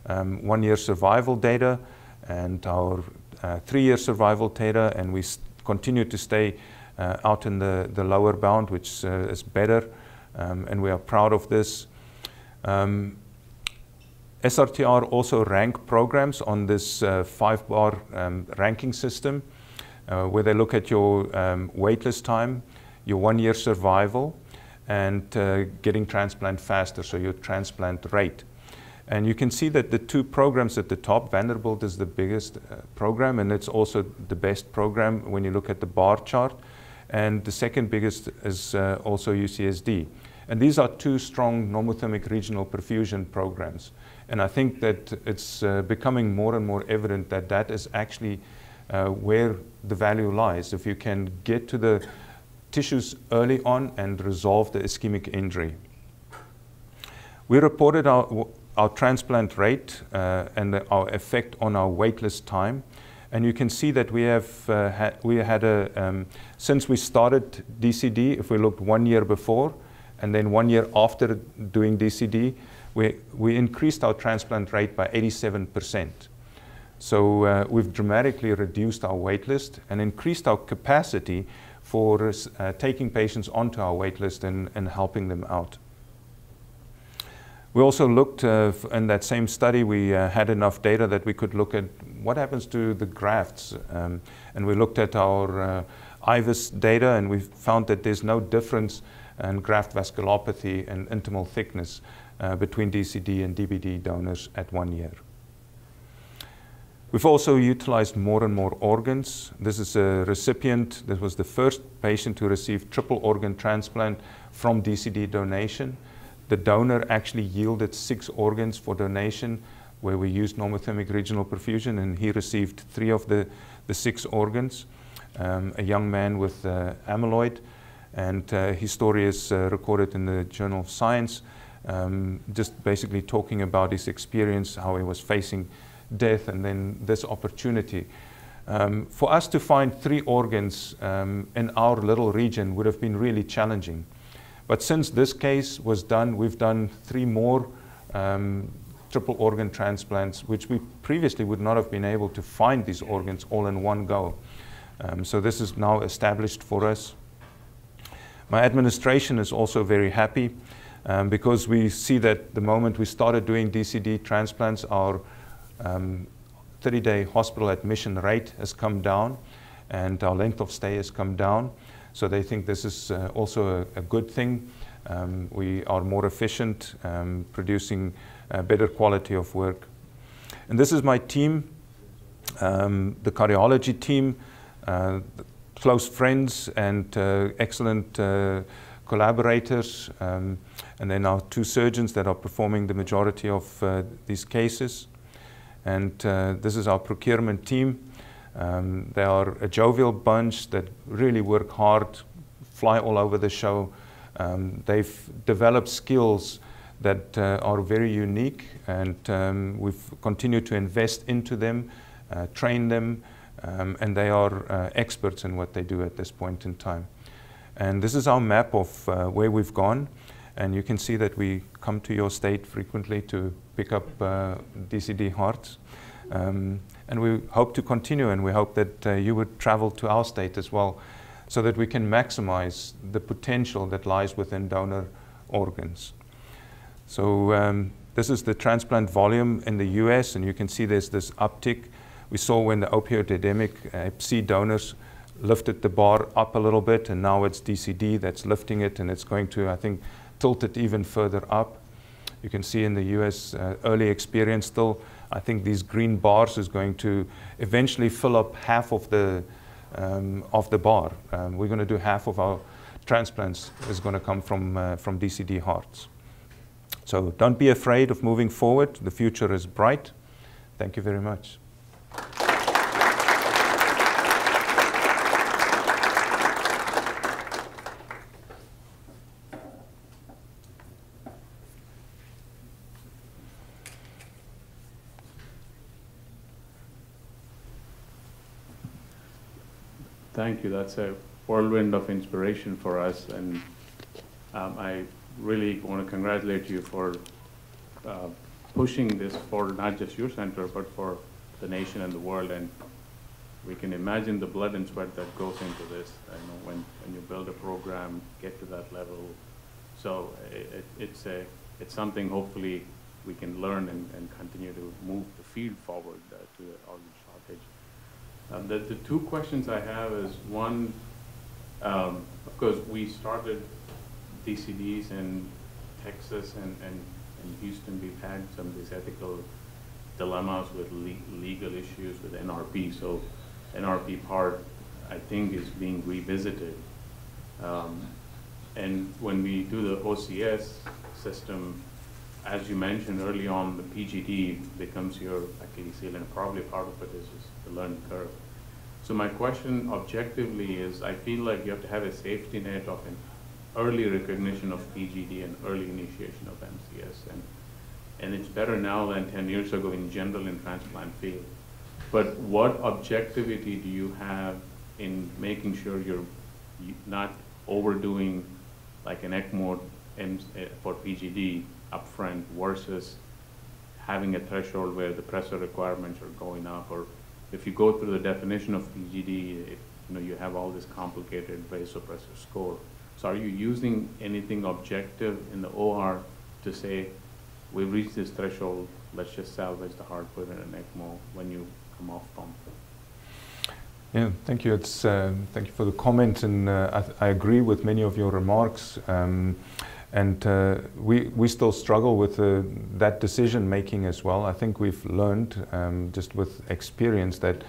um, one-year survival data and our uh, three-year survival data, and we continue to stay uh, out in the, the lower bound, which uh, is better, um, and we are proud of this. Um, SRTR also rank programs on this uh, five-bar um, ranking system uh, where they look at your um, waitlist time, your one-year survival, and uh, getting transplant faster, so your transplant rate. And you can see that the two programs at the top, Vanderbilt is the biggest uh, program, and it's also the best program when you look at the bar chart. And the second biggest is uh, also UCSD. And these are two strong normothermic regional perfusion programs. And I think that it's uh, becoming more and more evident that that is actually uh, where the value lies. If you can get to the tissues early on and resolve the ischemic injury. We reported our, our transplant rate uh, and the, our effect on our waitlist time. And you can see that we have uh, ha we had a, um, since we started DCD, if we looked one year before and then one year after doing DCD, we, we increased our transplant rate by 87 percent. So uh, we've dramatically reduced our waitlist and increased our capacity for uh, taking patients onto our waitlist and, and helping them out. We also looked uh, in that same study, we uh, had enough data that we could look at what happens to the grafts. Um, and we looked at our uh, IVUS data and we found that there's no difference in graft vasculopathy and intimal thickness uh, between DCD and DBD donors at one year. We've also utilized more and more organs. This is a recipient, this was the first patient to receive triple organ transplant from DCD donation. The donor actually yielded six organs for donation where we used normothermic regional perfusion and he received three of the, the six organs. Um, a young man with uh, amyloid and uh, his story is uh, recorded in the Journal of Science, um, just basically talking about his experience, how he was facing death, and then this opportunity. Um, for us to find three organs um, in our little region would have been really challenging. But since this case was done, we've done three more um, triple organ transplants, which we previously would not have been able to find these organs all in one go. Um, so this is now established for us. My administration is also very happy um, because we see that the moment we started doing DCD transplants, our 30-day um, hospital admission rate has come down and our length of stay has come down. So they think this is uh, also a, a, good thing. Um, we are more efficient, um, producing better quality of work. And this is my team, um, the cardiology team. Uh, close friends and uh, excellent uh, collaborators. Um, and then our two surgeons that are performing the majority of uh, these cases. And uh, this is our procurement team. Um, they are a jovial bunch that really work hard, fly all over the show. Um, they've developed skills that uh, are very unique, and um, we've continued to invest into them, uh, train them, um, and they are uh, experts in what they do at this point in time. And this is our map of uh, where we've gone. And you can see that we come to your state frequently to pick up uh, DCD hearts. Um, and we hope to continue, and we hope that uh, you would travel to our state as well so that we can maximize the potential that lies within donor organs. So um, this is the transplant volume in the US, and you can see there's this uptick we saw when the opioid epidemic, uh, C donors lifted the bar up a little bit, and now it's DCD that's lifting it, and it's going to, I think, tilt it even further up. You can see in the US uh, early experience still, I think these green bars is going to eventually fill up half of the, um, of the bar. Um, we're going to do half of our transplants is going to come from, uh, from DCD hearts. So don't be afraid of moving forward. The future is bright. Thank you very much. Thank you. That's a whirlwind of inspiration for us, and um, I really want to congratulate you for uh, pushing this for not just your center, but for the nation and the world. And we can imagine the blood and sweat that goes into this. I know when, when you build a program, get to that level. So it, it's a it's something hopefully we can learn and, and continue to move the field forward uh, to the. Um, the, the two questions I have is one, um, of course, we started DCDs in Texas and, and in Houston. We've had some of these ethical dilemmas with le legal issues with NRP. So NRP part, I think, is being revisited. Um, and when we do the OCS system, as you mentioned early on, the PGD becomes your Achilles heel, and probably part of it is the curve. So my question objectively is, I feel like you have to have a safety net of an early recognition of PGD and early initiation of MCS. And, and it's better now than 10 years ago in general in transplant field. But what objectivity do you have in making sure you're not overdoing like an ECMO eh, for PGD upfront versus having a threshold where the pressure requirements are going up or if you go through the definition of PGD, it, you know, you have all this complicated vasopressor score. So are you using anything objective in the OR to say, we've reached this threshold, let's just salvage the heart, put in an ECMO when you come off pump? Yeah, thank you. It's, uh, thank you for the comment, and uh, I, I, agree with many of your remarks. Um, And uh, we, we still struggle with uh, that decision making as well. I think we've learned um, just with experience that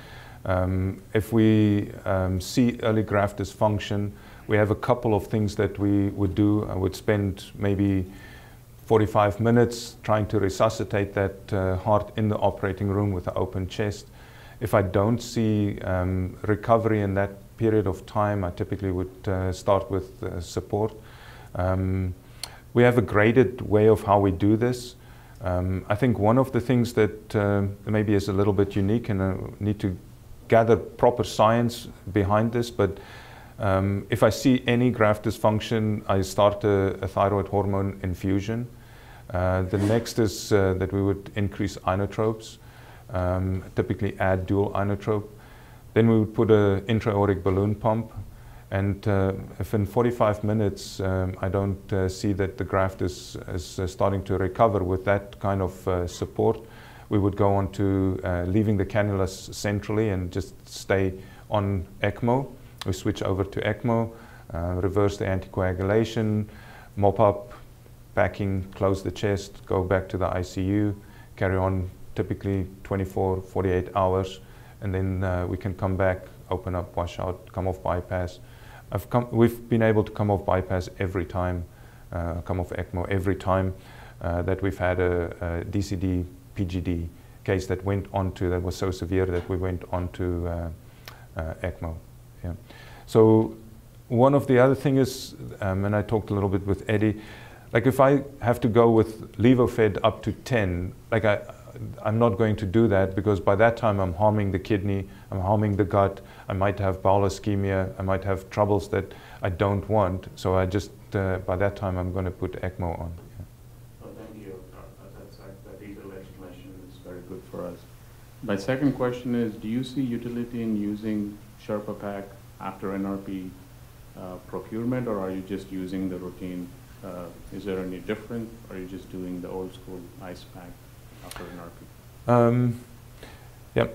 um, if we um, see early graft dysfunction, we have a couple of things that we would do. I would spend maybe 45 minutes trying to resuscitate that uh, heart in the operating room with an open chest. If I don't see um, recovery in that period of time, I typically would uh, start with uh, support. Um, we have a graded way of how we do this. Um, I think one of the things that uh, maybe is a little bit unique, and I need to gather proper science behind this, but um, if I see any graft dysfunction, I start a, a thyroid hormone infusion. Uh, the next is uh, that we would increase inotropes, um, typically add dual inotrope. Then we would put an intra-aortic balloon pump. And uh, if in 45 minutes um, I don't uh, see that the graft is, is uh, starting to recover with that kind of uh, support, we would go on to leaving the cannulas centrally and just stay on ECMO. We switch over to ECMO, reverse the anticoagulation, mop up packing, close the chest, go back to the ICU, carry on typically 24, 48 hours, and then uh, we can come back, open up, wash out, come off bypass. Come, we've been able to come off bypass every time, uh, come off ECMO every time uh, that we've had a, a, DCD PGD case that went on to, that was so severe that we went on to uh, uh, ECMO. Yeah. So one of the other thing is, um, and I talked a little bit with Eddie, like if I have to go with Levophed up to 10, like I, I'm not going to do that because by that time I'm harming the kidney, I'm harming the gut, I might have bowel ischemia, I might have troubles that I don't want. So I just, uh, by that time I'm going to put ECMO on. Well, thank you. Uh, that's, very good for us. My second question is, do you see utility in using SherpaPak after NRP uh, procurement or are you just using the routine uh, is there any different, or are you just doing the old school ice pack Um, yeah.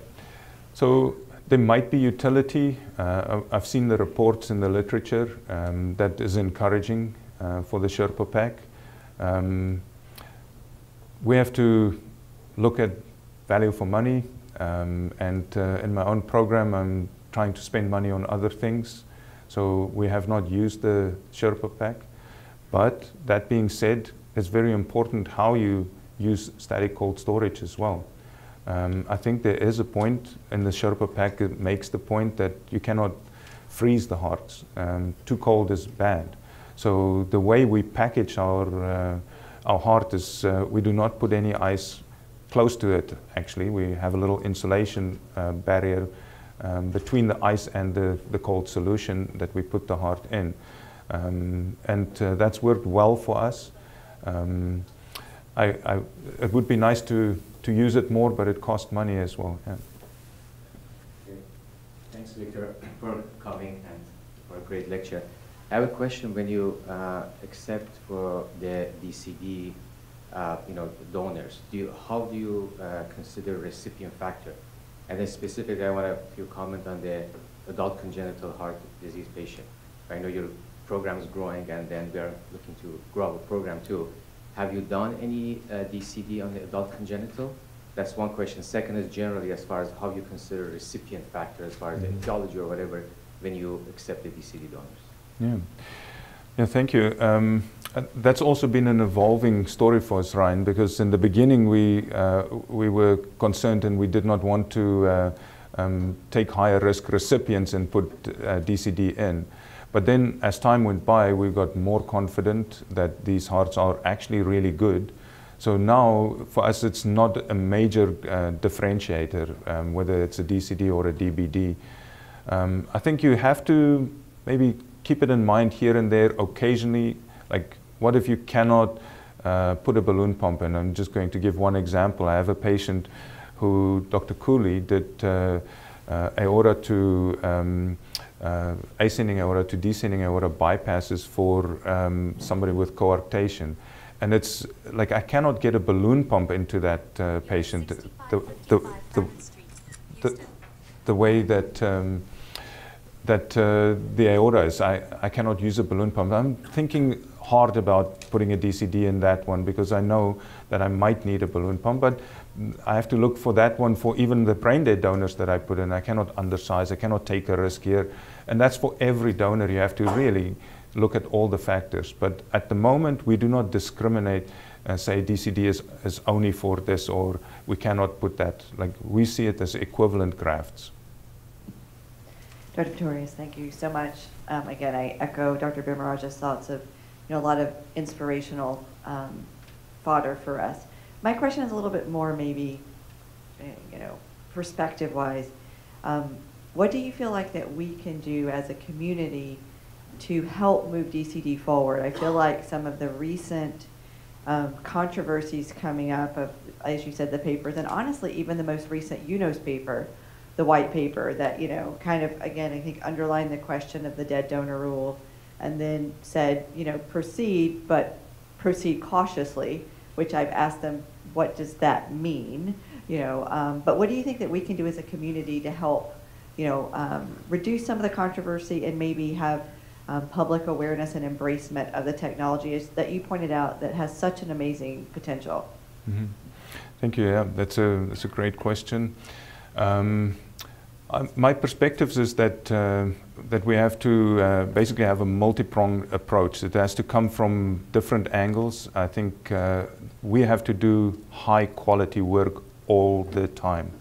So there might be utility. Uh, I've seen the reports in the literature um, that is encouraging uh, for the SherpaPak. Um, we have to look at value for money, um, and uh, in my own program, I'm trying to spend money on other things. So we have not used the SherpaPak. But that being said, it's very important how you use static cold storage as well. Um, I think there is a point in the SherpaPak makes the point that you cannot freeze the hearts. Um, too cold is bad. So the way we package our, uh, our heart is uh, we do not put any ice close to it actually. We have a little insulation uh, barrier um, between the ice and the, the cold solution that we put the heart in. Um, and uh, that's worked well for us. Um, I, I, it would be nice to, to use it more, but it costs money as well. Yeah. Okay. Thanks, Victor, for coming and for a great lecture. I have a question when you uh, accept for the DCD uh, you know, donors, do you, how do you uh, consider recipient factor? And then specifically, I want a few comment on the adult congenital heart disease patient. I know you're program is growing, and then we are looking to grow a program too. Have you done any uh, DCD on the adult congenital? That's one question. Second is generally as far as how you consider recipient factor as far as mm -hmm. etiology or whatever when you accept the DCD donors. Yeah. Yeah, thank you. Um, uh, that's also been an evolving story for us, Ryan, because in the beginning we, uh, we were concerned and we did not want to uh, um, take higher risk recipients and put uh, DCD in. But then as time went by, we got more confident that these hearts are actually really good. So now for us, it's not a major uh, differentiator, um, whether it's a DCD or a DBD. Um, I think you have to maybe keep it in mind here and there occasionally, like what if you cannot uh, put a balloon pump in? I'm just going to give one example. I have a patient who Dr. Cooley did uh, uh, aorta to um, uh, ascending aorta to descending aorta bypasses for um, somebody with coarctation. And it's like I cannot get a balloon pump into that uh, patient. The, the, the, the, the, way that um, that uh, the aorta is, I, I cannot use a balloon pump. I'm thinking hard about putting a DCD in that one because I know that I might need a balloon pump, but I have to look for that one for even the brain dead donors that I put in. I cannot undersize, I cannot take a risk here. And that's for every donor. You have to really look at all the factors. But at the moment, we do not discriminate and say DCD is, is only for this or we cannot put that. Like we see it as equivalent grafts. Dr. Pretorius, thank you so much. Um, again, I echo Dr. Bhimaraj's thoughts of you know, a lot of inspirational um, fodder for us. My question is a little bit more maybe, eh, you know, perspective-wise. Um, what do you feel like that we can do as a community to help move DCD forward? I feel like some of the recent um, controversies coming up of, as you said, the papers, and honestly, even the most recent UNOS paper, the white paper that, you know, kind of, again, I think underlined the question of the dead donor rule and then said, you know, proceed, but proceed cautiously, which I've asked them, what does that mean? You know, um, but what do you think that we can do as a community to help, you know, um, reduce some of the controversy and maybe have um, public awareness and embracement of the technology that you pointed out that has such an amazing potential? Mm-hmm. Thank you. Yeah, that's a that's a great question. Um, uh, my perspective is that uh, that we have to uh, basically have a multi-pronged approach. It has to come from different angles. I think uh, we have to do high-quality work all the time.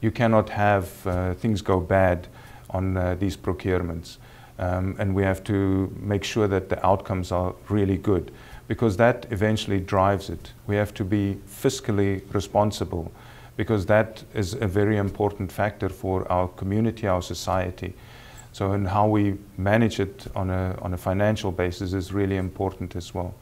You cannot have uh, things go bad on uh, these procurements, um, and we have to make sure that the outcomes are really good, because that eventually drives it. We have to be fiscally responsible, because that is a very important factor for our community, our society. So, and how we manage it on a, on a financial basis is really important as well.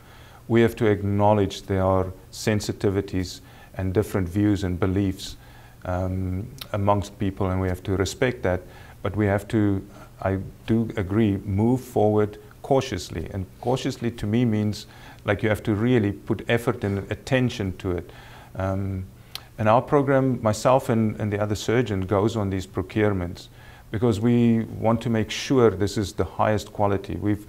We have to acknowledge there are sensitivities and different views and beliefs um, amongst people, and we have to respect that. But we have to, I do agree, move forward cautiously. And cautiously to me means like you have to really put effort and attention to it. Um, and our program, myself and, and the other surgeon, goes on these procurements because we want to make sure this is the highest quality. We've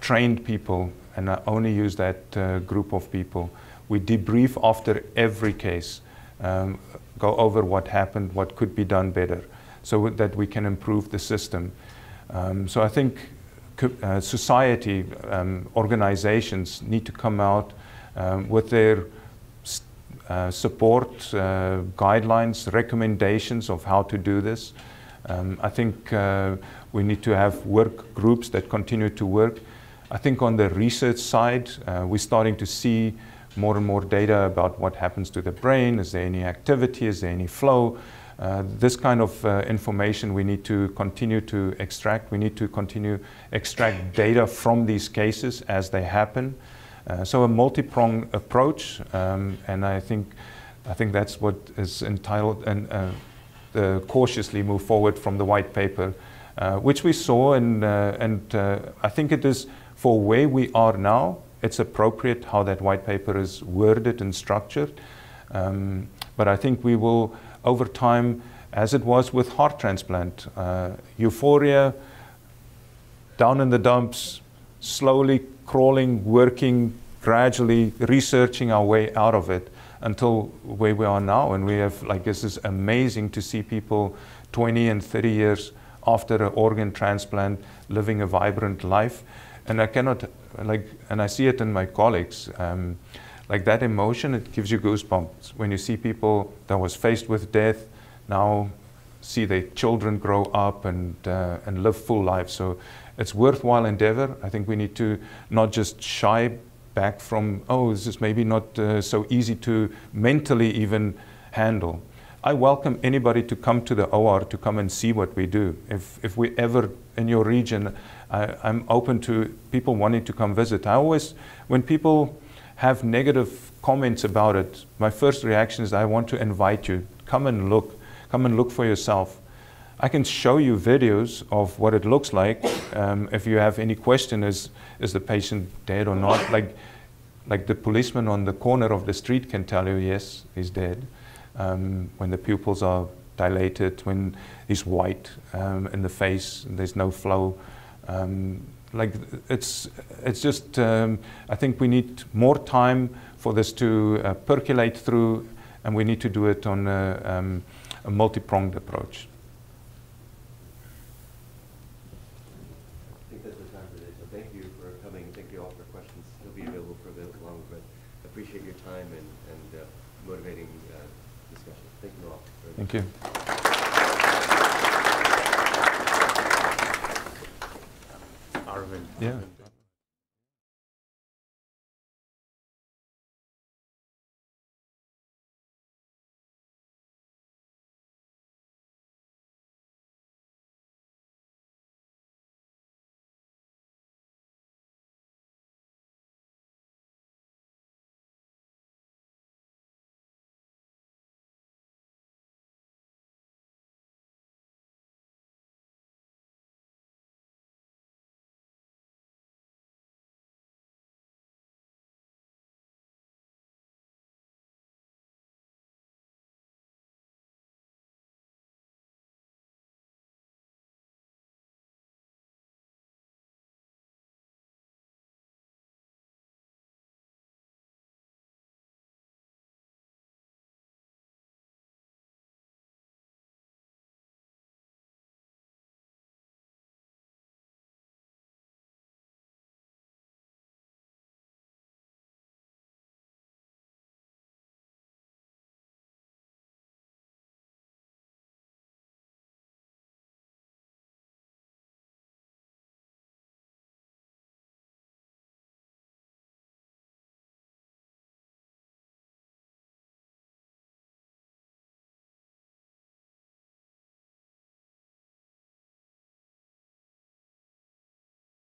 trained people, and I only use that uh, group of people. We debrief after every case, um, go over what happened, what could be done better, so that we can improve the system. Um, so I think uh, society, um, organizations need to come out um, with their uh, support, uh, guidelines, recommendations of how to do this. Um, I think uh, we need to have work groups that continue to work. I think on the research side, uh, we're starting to see more and more data about what happens to the brain. Is there any activity? Is there any flow? Uh, this kind of uh, information we need to continue to extract. We need to continue extract data from these cases as they happen. Uh, so a multi-pronged approach, um, and I think I think that's what is entitled and uh, uh, cautiously move forward from the white paper, uh, which we saw, and, and I think it is for where we are now, it's appropriate how that white paper is worded and structured. Um, but I think we will, over time, as it was with heart transplant, uh, euphoria, down in the dumps, slowly crawling, working, gradually researching our way out of it until where we are now. And we have, like, this is amazing to see people 20 and 30 years after an organ transplant living a vibrant life. And I cannot, like, and I see it in my colleagues. Um, like that emotion, it gives you goosebumps when you see people that was faced with death now see their children grow up and, uh, and live full lives. So it's worthwhile endeavor. I think we need to not just shy back from, oh, this is maybe not uh, so easy to mentally even handle. I welcome anybody to come to the OR to come and see what we do. If, if we ever in your region, I, I'm open to people wanting to come visit. I always, when people have negative comments about it, my first reaction is I want to invite you. Come and look. Come and look for yourself. I can show you videos of what it looks like. Um, if you have any question, is is the patient dead or not? Like, like the policeman on the corner of the street can tell you, yes, he's dead. Um, when the pupils are dilated, when he's white um, in the face, there's no flow. Um, like it's it's just um, I think we need more time for this to uh, percolate through, and we need to do it on a, um, a multi-pronged approach. I think that's the time for today, so thank you for coming, thank you all for questions. He'll be available for a bit longer, but appreciate your time and, and uh, motivating uh, discussion. Thank you all. Thank you.